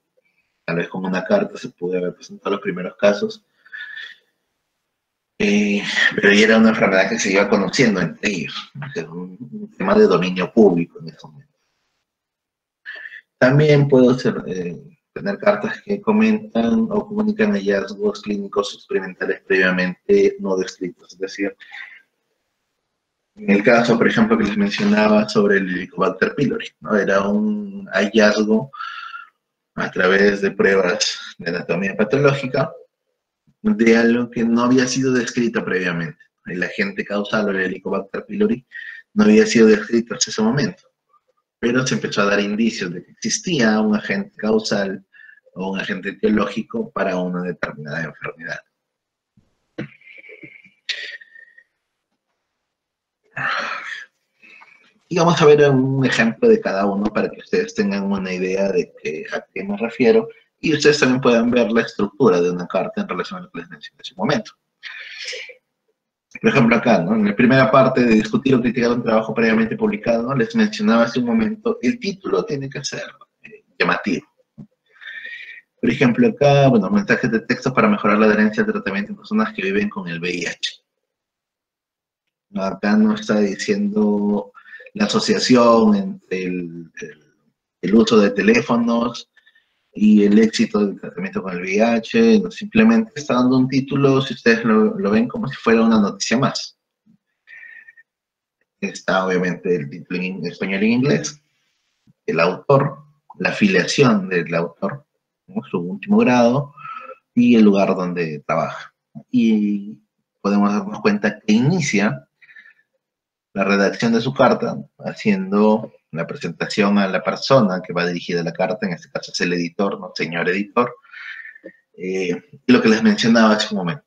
tal vez con una carta se pudo haber presentado los primeros casos, eh, pero ya era una enfermedad que se iba conociendo entre ellos, un, tema de dominio público en ese momento. También puedo eh, tener cartas que comentan o comunican hallazgos clínicos experimentales previamente no descritos, es decir, en el caso, por ejemplo, que les mencionaba sobre el Helicobacter pylori, ¿no? era un hallazgo a través de pruebas de anatomía patológica de algo que no había sido descrito previamente. El agente causal o el Helicobacter pylori no había sido descrito hasta ese momento, pero se empezó a dar indicios de que existía un agente causal o un agente etiológico para una determinada enfermedad. Y vamos a ver un ejemplo de cada uno para que ustedes tengan una idea de a qué me refiero y ustedes también pueden ver la estructura de una carta en relación a lo que les mencioné en ese momento. Por ejemplo, acá, ¿no? en la primera parte de discutir o criticar un trabajo previamente publicado, les mencionaba hace un momento, el título tiene que ser eh, llamativo. Por ejemplo, acá, bueno, mensajes de texto para mejorar la adherencia al tratamiento en personas que viven con el VIH. Acá no está diciendo la asociación entre el, uso de teléfonos y el éxito del tratamiento con el VIH, simplemente está dando un título, si ustedes lo, ven como si fuera una noticia más. Está obviamente el título en español y en inglés, el autor, la afiliación del autor, su último grado y el lugar donde trabaja. Y podemos darnos cuenta que inicia la redacción de su carta, haciendo la presentación a la persona que va dirigida la carta, en este caso es el editor, ¿no? Señor editor, eh, y lo que les mencionaba hace un momento,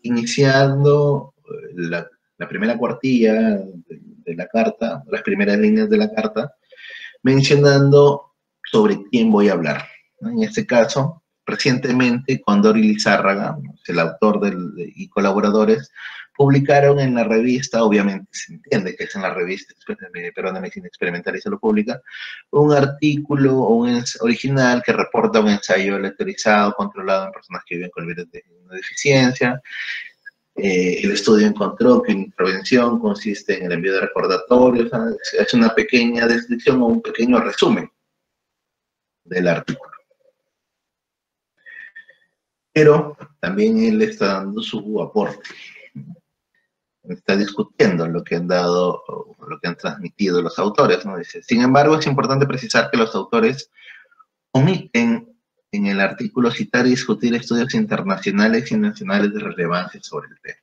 iniciando eh, la, primera cuartilla de, la carta, las primeras líneas de la carta, mencionando sobre quién voy a hablar. En este caso, recientemente, Condor Lizárraga, el autor y colaboradores, publicaron en la revista, obviamente se entiende que es en la revista de Medicina Experimental y se lo publica, un artículo un original que reporta un ensayo lectorizado controlado en personas que viven con el virus de deficiencia. Eh, el estudio encontró que la intervención consiste en el envío de recordatorios, es una pequeña descripción o un pequeño resumen del artículo. Pero también él está dando su aporte está discutiendo lo que han dado, lo que han transmitido los autores, ¿no? Dice, sin embargo, es importante precisar que los autores omiten en el artículo citar y discutir estudios internacionales y nacionales de relevancia sobre el tema.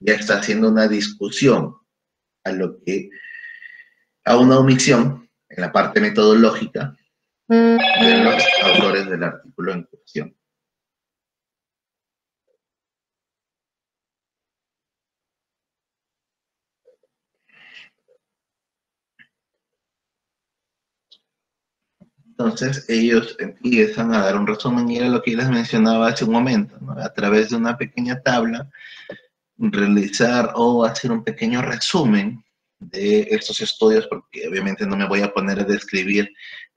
Ya está haciendo una discusión a lo que, a una omisión en la parte metodológica de los autores del artículo en cuestión. Entonces ellos empiezan a dar un resumen y era lo que les mencionaba hace un momento, a través de una pequeña tabla, realizar o hacer un pequeño resumen de estos estudios, porque obviamente no me voy a poner a describir.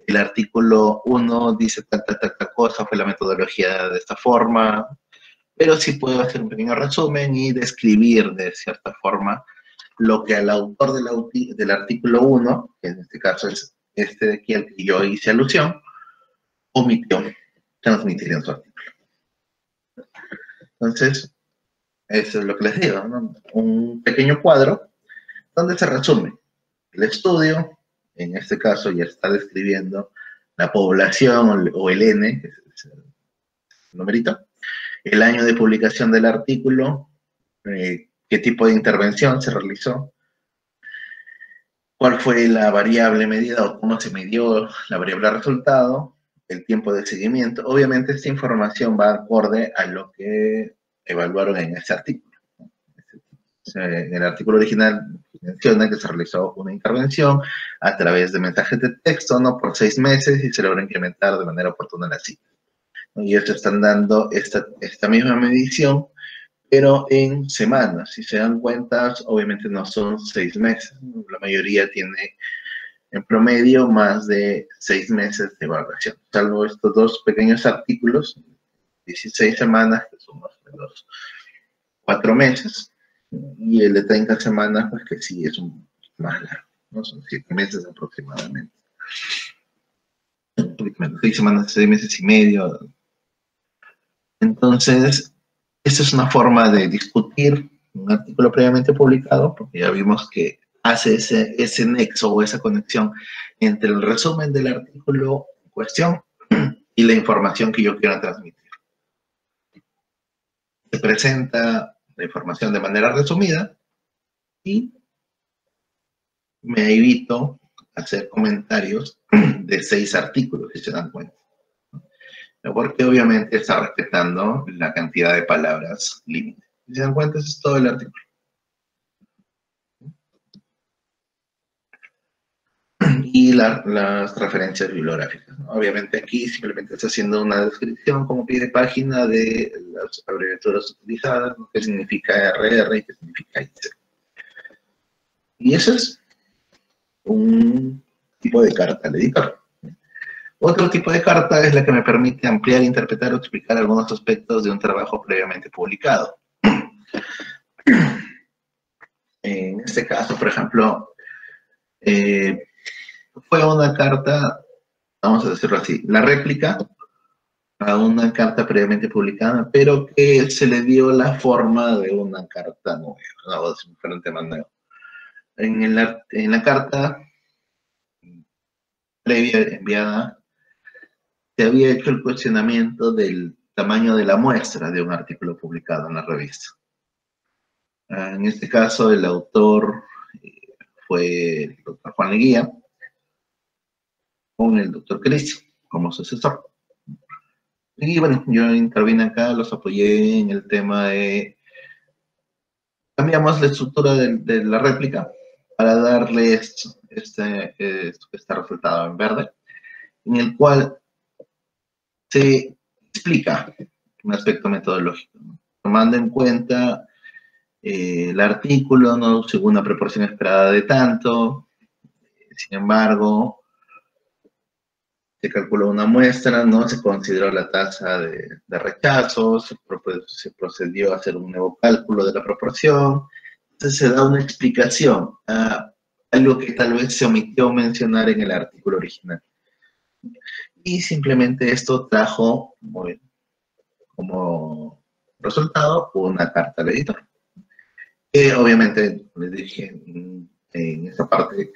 El artículo 1 dice tal, tal, tal, cosa, fue la metodología de esta forma, pero sí puedo hacer un pequeño resumen y describir de cierta forma lo que al autor del, del artículo 1, que en este caso es este de aquí al que yo hice alusión, omitió transmitir en su artículo. Entonces, eso es lo que les digo, un pequeño cuadro donde se resume el estudio, en este caso ya está describiendo la población o el N, que es el numerito, el año de publicación del artículo, eh, qué tipo de intervención se realizó, cuál fue la variable medida o cómo se midió la variable resultado, el tiempo de seguimiento. Obviamente esta información va acorde a lo que evaluaron en ese artículo. En el artículo original menciona que se realizó una intervención a través de mensajes de texto, ¿no? Por seis meses y se logró incrementar de manera oportuna la cita. Y ellos están dando esta, esta misma medición, pero en semanas. Si se dan cuenta, obviamente no son seis meses. La mayoría tiene en promedio más de seis meses de evaluación. Salvo estos dos pequeños artículos, 16 semanas, que son más o menos cuatro meses, y el de 30 semanas, pues que sí es un más largo, ¿no? Son siete meses aproximadamente. Seis semanas, seis meses y medio. Entonces, esta es una forma de discutir un artículo previamente publicado, porque ya vimos que hace ese, ese nexo o esa conexión entre el resumen del artículo en cuestión y la información que yo quiero transmitir. Se presenta la información de manera resumida y me evito hacer comentarios de seis artículos, si se dan cuenta. Porque obviamente está respetando la cantidad de palabras límite. Si se dan cuenta, ese es todo el artículo. y las referencias bibliográficas. Obviamente aquí simplemente está haciendo una descripción como pie de página de las abreviaturas utilizadas, qué significa RR y qué significa IC. Y eso es un tipo de carta al editor. Otro tipo de carta es la que me permite ampliar, interpretar o explicar algunos aspectos de un trabajo previamente publicado. En este caso, por ejemplo, eh, fue una carta, vamos a decirlo así, la réplica a una carta previamente publicada, pero que se le dio la forma de una carta nueva, no, de. En, en la carta previa enviada, se había hecho el cuestionamiento del tamaño de la muestra de un artículo publicado en la revista. Ah, en este caso, el autor eh, fue el doctor Juan Leguía, con el doctor Cris como su asesor. Y bueno, yo intervine acá, los apoyé en el tema de... Cambiamos la estructura de, la réplica para darle esto, este, este resultado en verde, en el cual se explica un aspecto metodológico, tomando en cuenta eh, el artículo, no según una proporción esperada de tanto, sin embargo, se calculó una muestra, ¿no? Se consideró la tasa de, rechazo, se, procedió a hacer un nuevo cálculo de la proporción. Entonces se da una explicación a algo que tal vez se omitió mencionar en el artículo original. Y simplemente esto trajo como resultado una carta al editor. Que obviamente, les dije en, esa parte,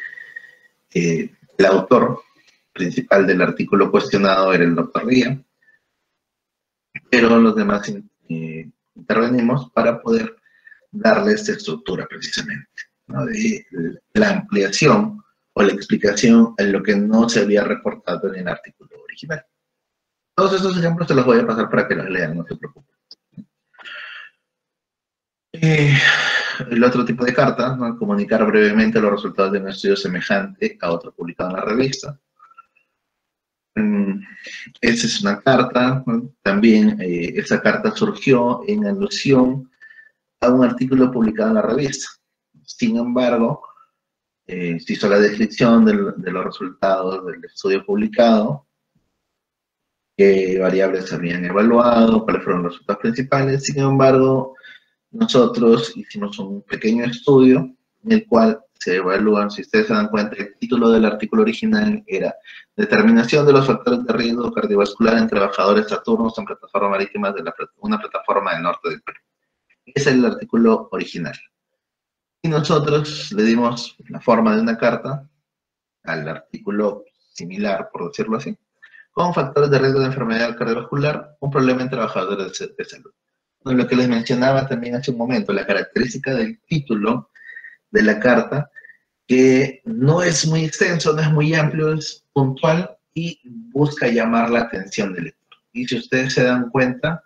eh, el autor principal del artículo cuestionado era el doctor Ría, pero los demás eh, intervenimos para poder darle esta estructura precisamente, la ampliación o la explicación en lo que no se había reportado en el artículo original. Todos estos ejemplos se los voy a pasar para que los lean, no se preocupen. Eh, el otro tipo de carta, comunicar brevemente los resultados de un estudio semejante a otro publicado en la revista. Mm, esa es una carta, también eh, esa carta surgió en alusión a un artículo publicado en la revista. Sin embargo, eh, se hizo la descripción de los resultados del estudio publicado, qué variables habían evaluado, cuáles fueron los resultados principales. Sin embargo, nosotros hicimos un pequeño estudio en el cual se evalúan, si ustedes se dan cuenta, el título del artículo original era Determinación de los factores de riesgo cardiovascular en trabajadores saturnos en plataformas marítimas de una plataforma del norte del Perú. Ese es el artículo original. Y nosotros le dimos la forma de una carta al artículo similar, por decirlo así, con factores de riesgo de enfermedad cardiovascular, un problema en trabajadores de, salud. Lo que les mencionaba también hace un momento, la característica del título de la carta, que no es muy extenso, no es muy amplio, es puntual y busca llamar la atención del lector. Y si ustedes se dan cuenta,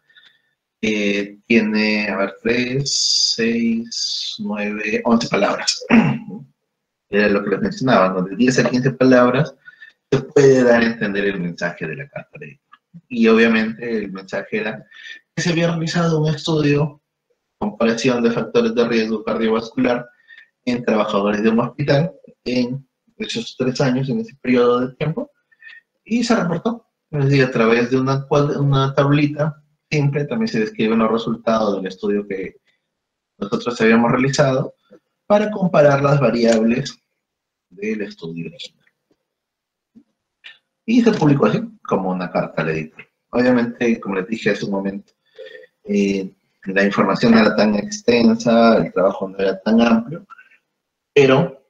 eh, tiene, a ver, 3, 6, 9, 11 palabras. Era lo que les mencionaba, ¿no? De 10 a 15 palabras se puede dar a entender el mensaje de la carta de Y obviamente el mensaje era que se había realizado un estudio, comparación de factores de riesgo cardiovascular en trabajadores de un hospital en esos tres años, en ese periodo de tiempo, y se reportó. Es decir, a través de una, una tablita simple también se describen los resultados del estudio que nosotros habíamos realizado para comparar las variables del estudio original. Y se publicó así, como una carta al editor. Obviamente, como les dije hace un momento, eh, la información no era tan extensa, el trabajo no era tan amplio, pero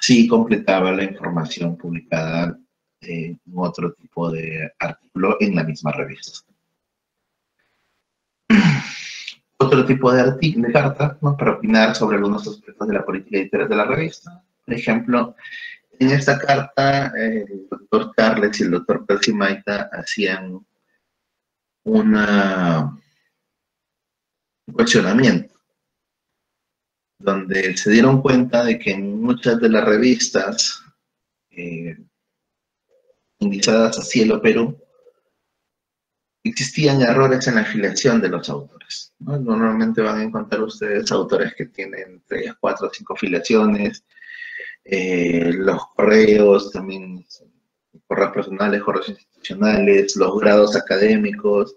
sí completaba la información publicada en otro tipo de artículo en la misma revista. Otro tipo de, carta para opinar sobre algunos aspectos de la política editorial de la revista. Por ejemplo, en esta carta, el doctor Carles y el doctor Percy Maita hacían un cuestionamiento, donde se dieron cuenta de que en muchas de las revistas eh, indicadas a Cielo Perú, existían errores en la afiliación de los autores. Normalmente van a encontrar ustedes autores que tienen tres, cuatro o cinco afiliaciones, eh, los correos, también correos personales, correos institucionales, los grados académicos.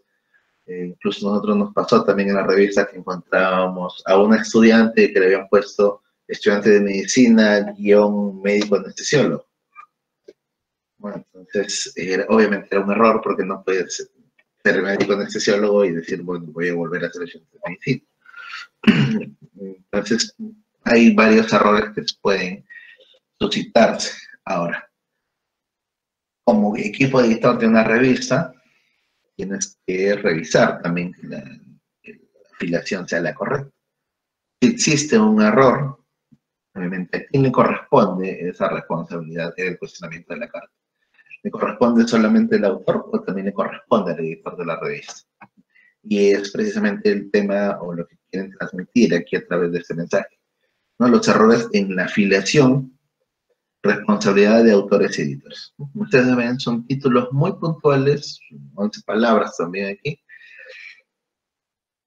Eh, incluso nosotros nos pasó también en la revista que encontrábamos a una estudiante que le habían puesto estudiante de medicina, guion médico anestesiólogo. Bueno, entonces, obviamente era un error porque no puede ser, médico anestesiólogo y decir, bueno, voy a volver a de medicina. Entonces, hay varios errores que pueden suscitarse. Ahora, como equipo editor de una revista, tienes que revisar también que la, afiliación sea la correcta. Si existe un error, obviamente, ¿a quién le corresponde esa responsabilidad del cuestionamiento de la carta? ¿Le corresponde solamente al autor o también le corresponde al editor de la revista? Y es precisamente el tema o lo que quieren transmitir aquí a través de este mensaje. ¿no? Los errores en la afiliación responsabilidad de autores y editores. Ustedes ven, son títulos muy puntuales, 11 palabras también aquí.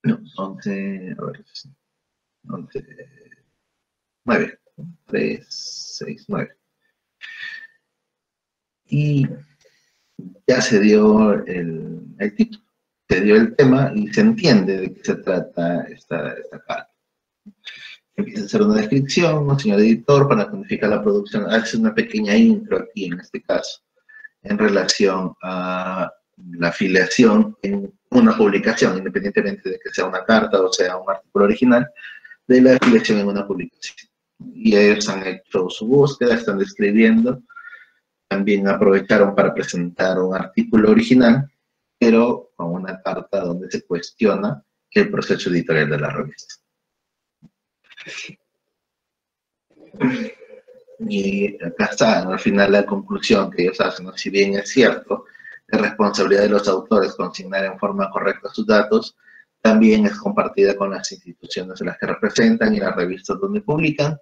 No, 11, a ver, 11, 9, 3, 6, 9. Y ya se dio el, el, título, se dio el tema y se entiende de qué se trata esta, esta carta empieza a hacer una descripción, un señor editor para codificar la producción, hace una pequeña intro aquí en este caso, en relación a la afiliación en una publicación, independientemente de que sea una carta o sea un artículo original, de la afiliación en una publicación. Y ellos han hecho su búsqueda, están describiendo, también aprovecharon para presentar un artículo original, pero con una carta donde se cuestiona el proceso editorial de la revista. Y acá está, al final la conclusión que ellos hacen, si bien es cierto, la responsabilidad de los autores consignar en forma correcta sus datos, también es compartida con las instituciones en las que representan y las revistas donde publican,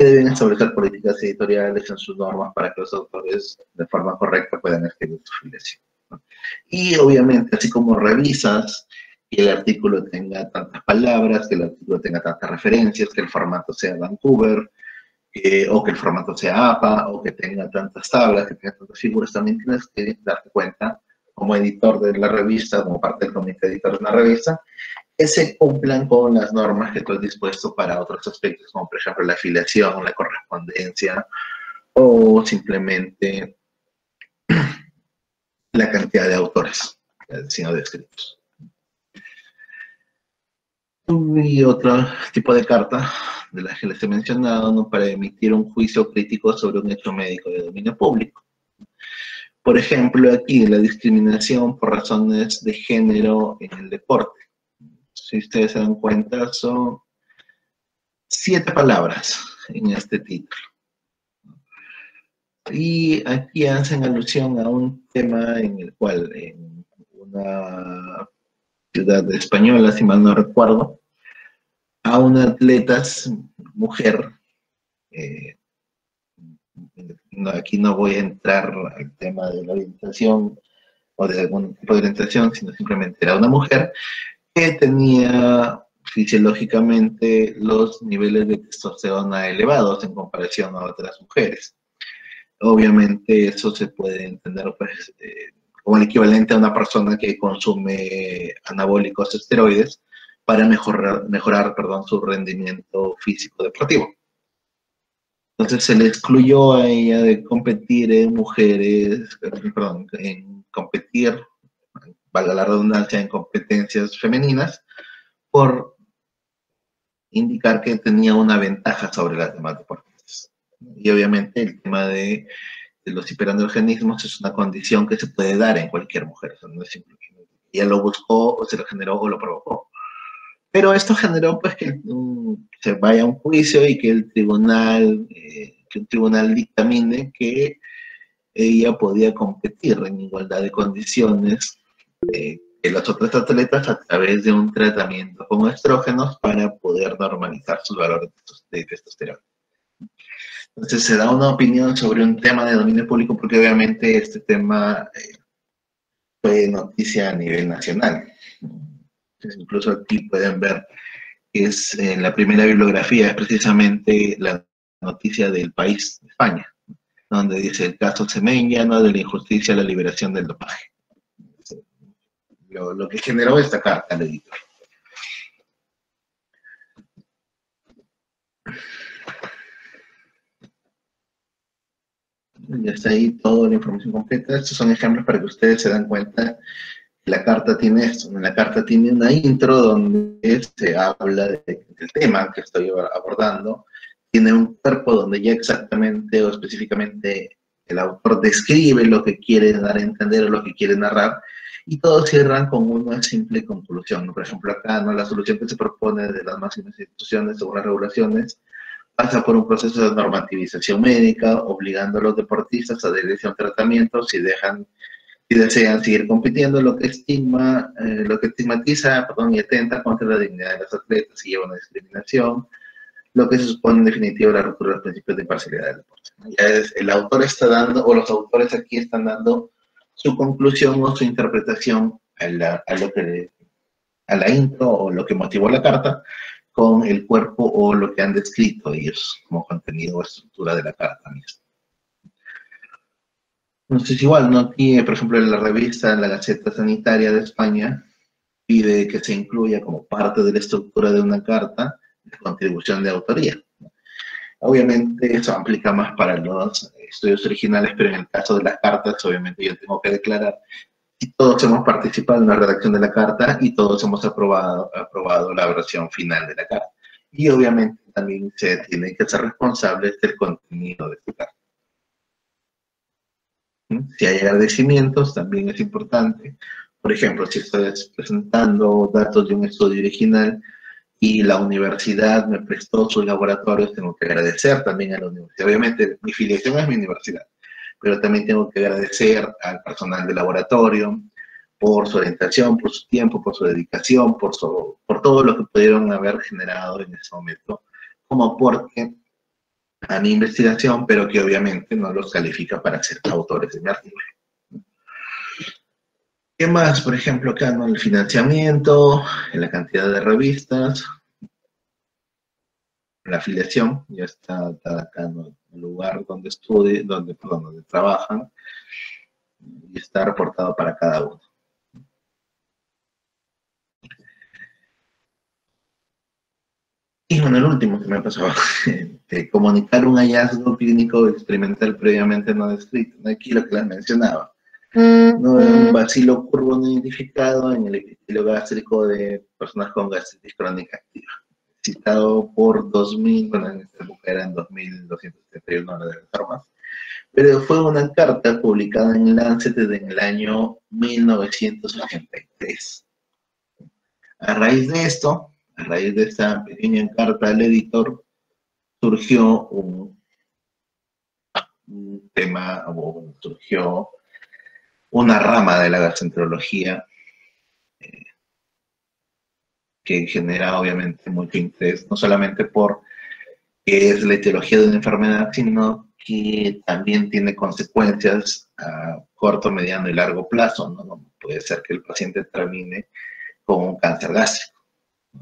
que deben establecer políticas editoriales en sus normas para que los autores de forma correcta puedan escribir su filiación. Y obviamente, así como revisas que el artículo tenga tantas palabras, que el artículo tenga tantas referencias, que el formato sea Vancouver, o que el formato sea APA, o que tenga tantas tablas, que tenga tantas figuras, también tienes que darte cuenta, como editor de la revista, como parte del comité editor de la revista, se cumplan con las normas que tú has dispuesto para otros aspectos, como por ejemplo la afiliación, la correspondencia, o simplemente la cantidad de autores, sino de escritos. Y otro tipo de carta de las que les he mencionado, ¿no? para emitir un juicio crítico sobre un hecho médico de dominio público. Por ejemplo, aquí la discriminación por razones de género en el deporte. Si ustedes se dan cuenta, son siete palabras en este título. Y aquí hacen alusión a un tema en el cual en una ciudad española, si mal no recuerdo, a una atleta mujer, eh, aquí no voy a entrar al tema de la orientación o de algún tipo de orientación, sino simplemente era una mujer que tenía fisiológicamente los niveles de testosterona elevados en comparación a otras mujeres. Obviamente eso se puede entender pues, eh, como el equivalente a una persona que consume anabólicos esteroides para mejorar, mejorar perdón, su rendimiento físico deportivo. Entonces se le excluyó a ella de competir en mujeres, perdón, en competir, valga la redundancia, en competencias femeninas, por indicar que tenía una ventaja sobre las demás deportistas. Y obviamente el tema de, los hiperandrogenismos es una condición que se puede dar en cualquier mujer, no es simplemente ella lo buscó o se lo generó o lo provocó. Pero esto generó pues que mm, se vaya a un juicio y que el tribunal, eh, que un tribunal dictamine que ella podía competir en igualdad de condiciones eh, que las otras atletas a través de un tratamiento con estrógenos para poder normalizar sus valores de testosterona. Entonces se da una opinión sobre un tema de dominio público porque obviamente este tema eh, fue noticia a nivel nacional incluso aquí pueden ver que es en la primera bibliografía, es precisamente la noticia del país, España, donde dice el caso semeniano de la injusticia a la liberación del dopaje. Lo, que generó esta carta al editor. Ya está ahí toda la información completa. Estos son ejemplos para que ustedes se dan cuenta la carta tiene esto, la carta tiene una intro donde se habla del tema que estoy abordando, tiene un cuerpo donde ya exactamente o específicamente el autor describe lo que quiere dar a entender o lo que quiere narrar, y todos cierran con una simple conclusión. Por ejemplo, acá ¿no? la solución que se propone de las máximas instituciones según las regulaciones pasa por un proceso de normativización médica, obligando a los deportistas a adherirse a un tratamiento si dejan y desean seguir compitiendo, lo que estigma, eh, lo que estigmatiza perdón, y atenta contra la dignidad de los atletas y lleva a una discriminación, lo que se supone en definitiva la ruptura de los principios de imparcialidad del deporte. Ya es, el autor está dando, o los autores aquí están dando su conclusión o su interpretación a la, lo que, a la intro o lo que motivó la carta con el cuerpo o lo que han descrito ellos como contenido o estructura de la carta misma. Si igual, ¿no? Aquí, por ejemplo, en la revista, la Gaceta Sanitaria de España, pide que se incluya como parte de la estructura de una carta de contribución de autoría. Obviamente eso aplica más para los estudios originales, pero en el caso de las cartas, obviamente yo tengo que declarar que todos hemos participado en la redacción de la carta y todos hemos aprobado, aprobado la versión final de la carta. Y obviamente también se tiene que ser responsables del contenido de su carta. Si hay agradecimientos, también es importante. Por ejemplo, si estoy presentando datos de un estudio original y la universidad me prestó sus laboratorios, tengo que agradecer también a la universidad. Obviamente, mi filiación es mi universidad, pero también tengo que agradecer al personal del laboratorio por su orientación, por su tiempo, por su dedicación, por, por todo lo que pudieron haber generado en ese momento como aporte a mi investigación, pero que obviamente no los califica para ser autores de mi artículo. ¿Qué más? Por ejemplo, acá ¿no? el financiamiento, la cantidad de revistas, la afiliación, ya está, acá en el lugar donde estudie, donde, perdón, donde trabajan, y está reportado para cada uno. Y bueno, el último que me pasó, de comunicar un hallazgo clínico experimental previamente no descrito. Aquí lo que les mencionaba. ¿No? Un bacilo curvo no identificado en el epitelio gástrico de personas con gastritis crónica activa. Citado por 2000, bueno, en esta época eran 2271, no de estar más. Pero fue una carta publicada en Lancet en el año 1983. A raíz de esto, a raíz de esta pequeña carta al editor, surgió un, un tema o surgió una rama de la gastroenterología eh, que genera obviamente mucho interés, no solamente por es la etiología de una enfermedad, sino que también tiene consecuencias a corto, mediano y largo plazo. ¿no? Puede ser que el paciente termine con un cáncer gástrico,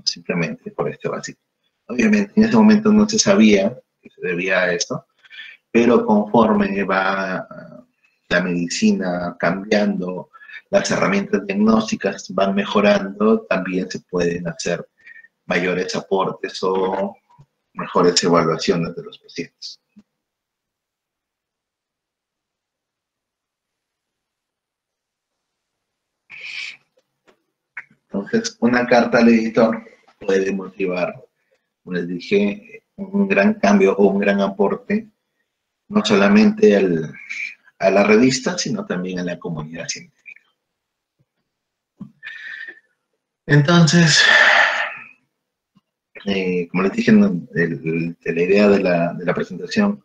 simplemente por este básico. Obviamente en ese momento no se sabía que se debía a esto, pero conforme va la medicina cambiando, las herramientas diagnósticas van mejorando, también se pueden hacer mayores aportes o mejores evaluaciones de los pacientes. Entonces, una carta al editor puede motivar, como les dije, un gran cambio o un gran aporte, no solamente a la revista, sino también a la comunidad científica. Entonces, eh, como les dije, la idea de la, presentación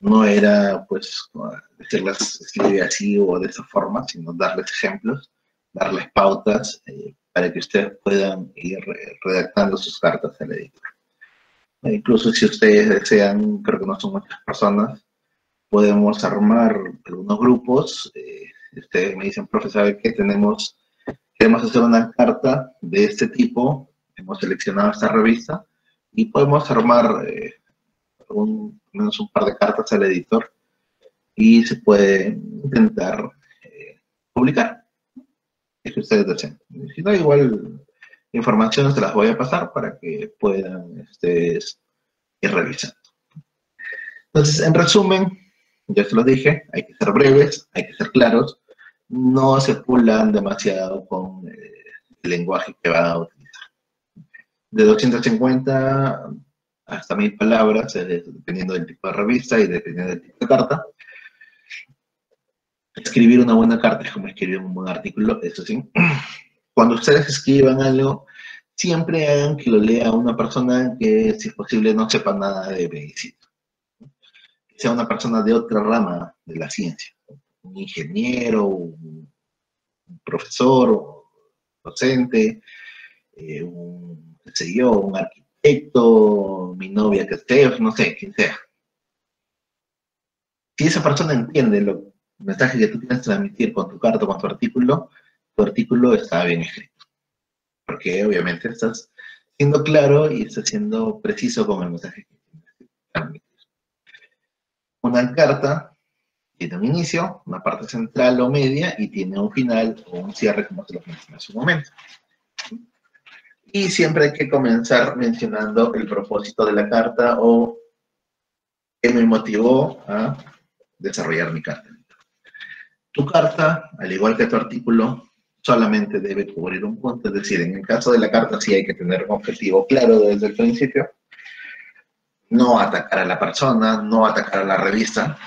no era, pues, decirlas escribir así o de esa forma, sino darles ejemplos, darles pautas eh, para que ustedes puedan ir redactando sus cartas al editor. E incluso si ustedes desean, creo que no son muchas personas, podemos armar algunos grupos. Eh, ustedes me dicen, profesor, ¿sabe qué? Tenemos, queremos hacer una carta de este tipo hemos seleccionado esta revista y podemos armar eh, un, menos un par de cartas al editor y se puede intentar eh, publicar. Es que ustedes deseen. Si no, igual información se las voy a pasar para que puedan ustedes ir revisando. Entonces, en resumen, ya se lo dije, hay que ser breves, hay que ser claros, no se pulan demasiado con eh, el lenguaje que van a utilizar de 250 hasta 1000 palabras, dependiendo del tipo de revista y dependiendo del tipo de carta. Escribir una buena carta es como escribir un buen artículo, eso sí. Cuando ustedes escriban algo, siempre hagan que lo lea una persona que, si es posible, no sepa nada de medicina. Sea una persona de otra rama de la ciencia. Un ingeniero, un profesor, un docente, eh, un qué sé yo, un arquitecto, mi novia que esté, no sé, quien sea. Si esa persona entiende lo, el mensaje que tú quieres transmitir con tu carta, con tu artículo, tu artículo está bien escrito. Porque obviamente estás siendo claro y estás siendo preciso con el mensaje. Una carta tiene un inicio, una parte central o media y tiene un final o un cierre, como se lo mencioné hace un momento. Y siempre hay que comenzar mencionando el propósito de la carta o qué me motivó a desarrollar mi carta. Tu carta, al igual que tu artículo, solamente debe cubrir un punto, es decir, en el caso de la carta sí hay que tener un objetivo claro desde el principio, no atacar a la persona, no atacar a la revista,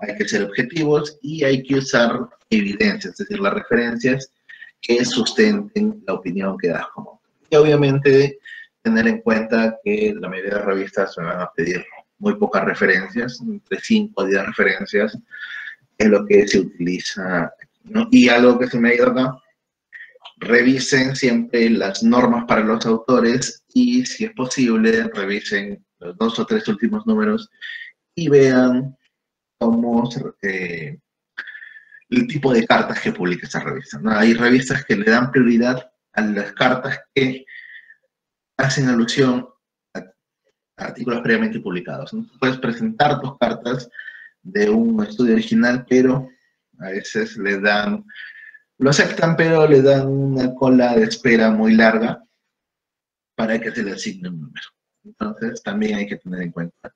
hay que ser objetivos y hay que usar evidencias, es decir, las referencias que sustenten la opinión que das como y obviamente tener en cuenta que la mayoría de revistas me van a pedir muy pocas referencias, entre 5 a 10 referencias, es lo que se utiliza. Y algo que se me ha revisen siempre las normas para los autores y, si es posible, revisen dos o tres últimos números y vean cómo eh, el tipo de cartas que publica esa revista. Hay revistas que le dan prioridad a las cartas que hacen alusión a artículos previamente publicados. Puedes presentar tus cartas de un estudio original, pero a veces le dan, lo aceptan, pero le dan una cola de espera muy larga para que se le asigne un número. Entonces, también hay que tener en cuenta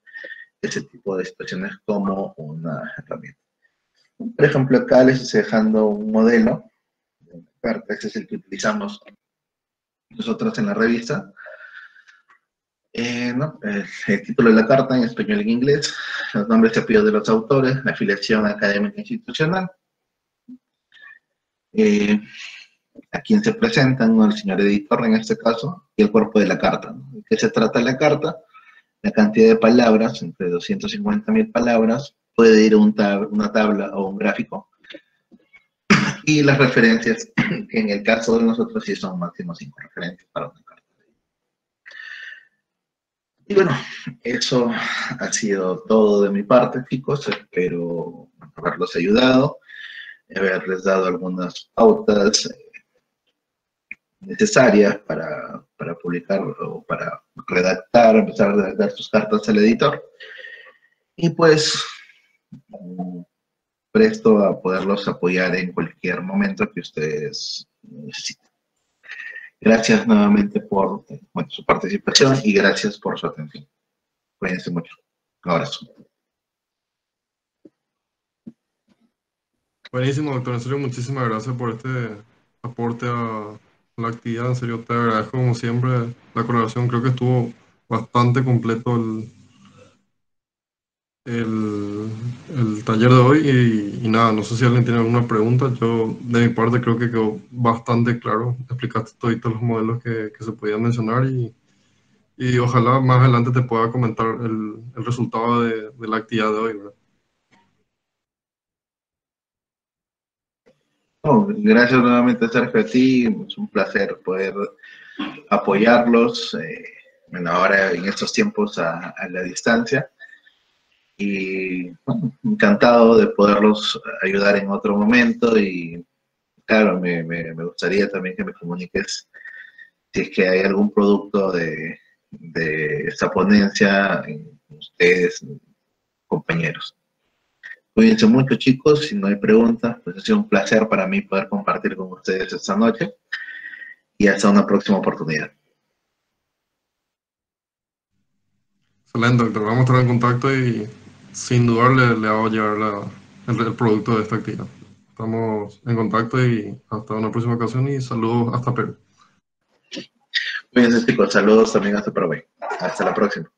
ese tipo de situaciones como una herramienta. Por ejemplo, acá les estoy dejando un modelo carta, este es el que utilizamos nosotros en la revista. Eh, el, título de la carta en español y en inglés, los nombres y apellidos de los autores, la afiliación académica institucional, eh, a quién se presentan, el señor editor en este caso, y el cuerpo de la carta. ¿De qué se trata la carta? La cantidad de palabras, entre 250 mil palabras, puede ir a una tabla o un gráfico. Y las referencias, que en el caso de nosotros sí son máximo cinco referencias para una carta. Y bueno, eso ha sido todo de mi parte, chicos. Espero haberlos ayudado, haberles dado algunas pautas necesarias para, para publicar o para redactar, empezar a redactar sus cartas al editor. Y pues presto a poderlos apoyar en cualquier momento que ustedes necesiten. Gracias nuevamente por su participación y gracias por su atención. Cuídense mucho. Un abrazo. Buenísimo, doctor. Muchísimas gracias por este aporte a la actividad. En serio, te agradezco como siempre la colaboración. Creo que estuvo bastante completo el, el, taller de hoy y, nada, no sé si alguien tiene alguna pregunta. Yo de mi parte creo que quedó bastante claro. Explicaste todos los modelos que, se podían mencionar y, y, ojalá más adelante te pueda comentar el, el resultado de, de, la actividad de hoy. Gracias nuevamente Sergio a ti, es un placer poder apoyarlos eh, ahora en estos tiempos a, la distancia y bueno, encantado de poderlos ayudar en otro momento y claro, me, me, gustaría también que me comuniques si es que hay algún producto de, de esta ponencia en ustedes, compañeros. Cuídense mucho chicos, si no hay preguntas, pues ha sido un placer para mí poder compartir con ustedes esta noche y hasta una próxima oportunidad. Excelente, doctor. Vamos a estar en contacto y sin dudar le, le hago llevar el, producto de esta actividad. Estamos en contacto y hasta una próxima ocasión y saludos hasta Perú. Bien, chicos. Saludos también hasta Perú. Hasta la próxima.